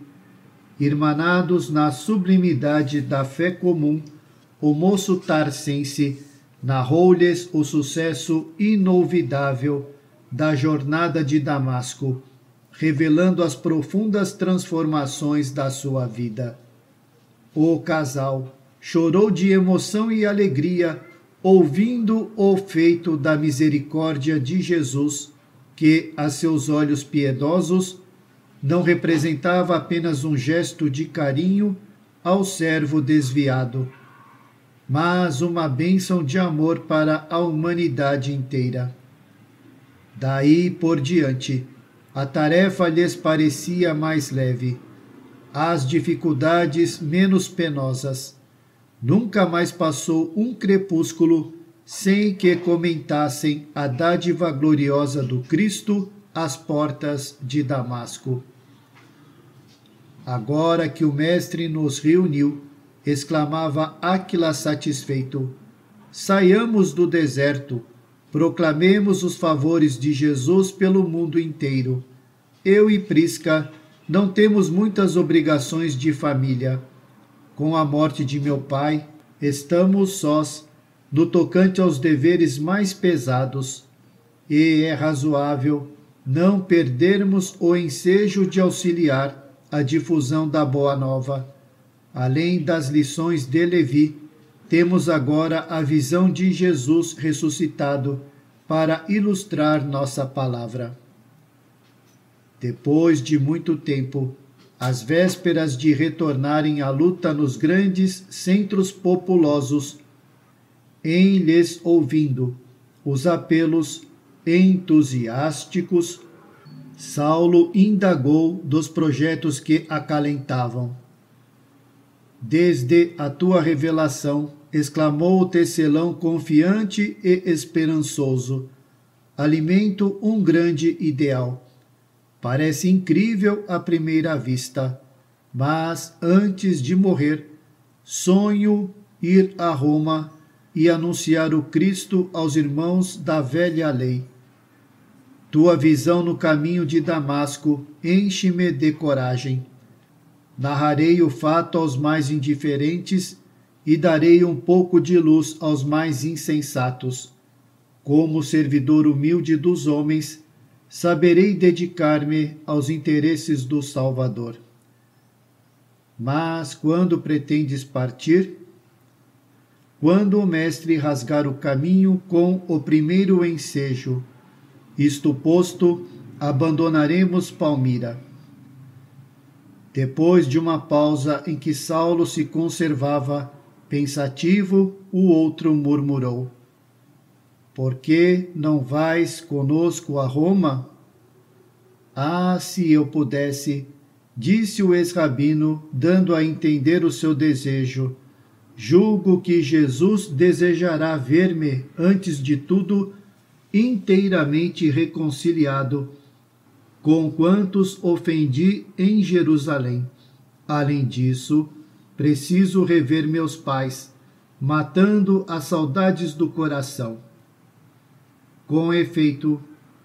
irmanados na sublimidade da fé comum, o moço tarcense narrou-lhes o sucesso inolvidável da jornada de Damasco, revelando as profundas transformações da sua vida. O casal chorou de emoção e alegria ouvindo o feito da misericórdia de Jesus, que a seus olhos piedosos não representava apenas um gesto de carinho ao servo desviado, mas uma bênção de amor para a humanidade inteira. Daí por diante, a tarefa lhes parecia mais leve, as dificuldades menos penosas. Nunca mais passou um crepúsculo sem que comentassem a dádiva gloriosa do Cristo às portas de Damasco. Agora que o Mestre nos reuniu, exclamava Aquila satisfeito, saiamos do deserto, proclamemos os favores de Jesus pelo mundo inteiro. Eu e Prisca não temos muitas obrigações de família. Com a morte de meu pai, estamos sós no tocante aos deveres mais pesados, e é razoável não perdermos o ensejo de auxiliar a difusão da Boa Nova. Além das lições de Levi, temos agora a visão de Jesus ressuscitado para ilustrar nossa palavra. Depois de muito tempo, às vésperas de retornarem à luta nos grandes centros populosos, em lhes ouvindo os apelos entusiásticos Saulo indagou dos projetos que acalentavam. Desde a tua revelação, exclamou o tecelão confiante e esperançoso, alimento um grande ideal. Parece incrível à primeira vista, mas antes de morrer, sonho ir a Roma e anunciar o Cristo aos irmãos da velha lei tua visão no caminho de Damasco enche-me de coragem. Narrarei o fato aos mais indiferentes e darei um pouco de luz aos mais insensatos. Como servidor humilde dos homens, saberei dedicar-me aos interesses do Salvador. Mas quando pretendes partir? Quando o Mestre rasgar o caminho com o primeiro ensejo, isto posto, abandonaremos Palmira. Depois de uma pausa em que Saulo se conservava pensativo, o outro murmurou: Por que não vais conosco a Roma? Ah, se eu pudesse, disse o ex-rabino, dando a entender o seu desejo. Julgo que Jesus desejará ver-me, antes de tudo, inteiramente reconciliado com quantos ofendi em Jerusalém. Além disso, preciso rever meus pais, matando as saudades do coração. Com efeito,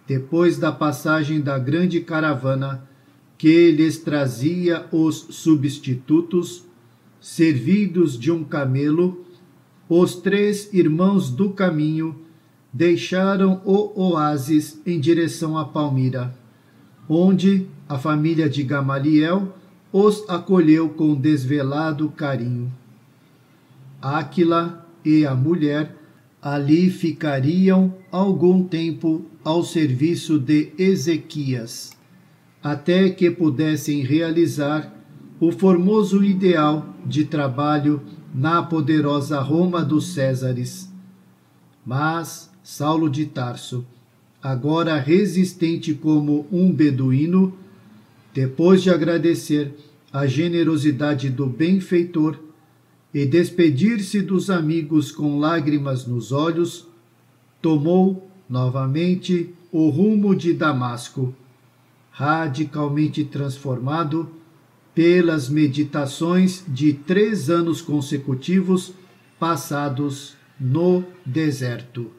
depois da passagem da grande caravana que lhes trazia os substitutos, servidos de um camelo, os três irmãos do caminho deixaram o oásis em direção a Palmira, onde a família de Gamaliel os acolheu com desvelado carinho. Áquila e a mulher ali ficariam algum tempo ao serviço de Ezequias, até que pudessem realizar o formoso ideal de trabalho na poderosa Roma dos Césares. Mas Saulo de Tarso, agora resistente como um beduíno, depois de agradecer a generosidade do benfeitor e despedir-se dos amigos com lágrimas nos olhos, tomou novamente o rumo de Damasco, radicalmente transformado pelas meditações de três anos consecutivos passados no deserto.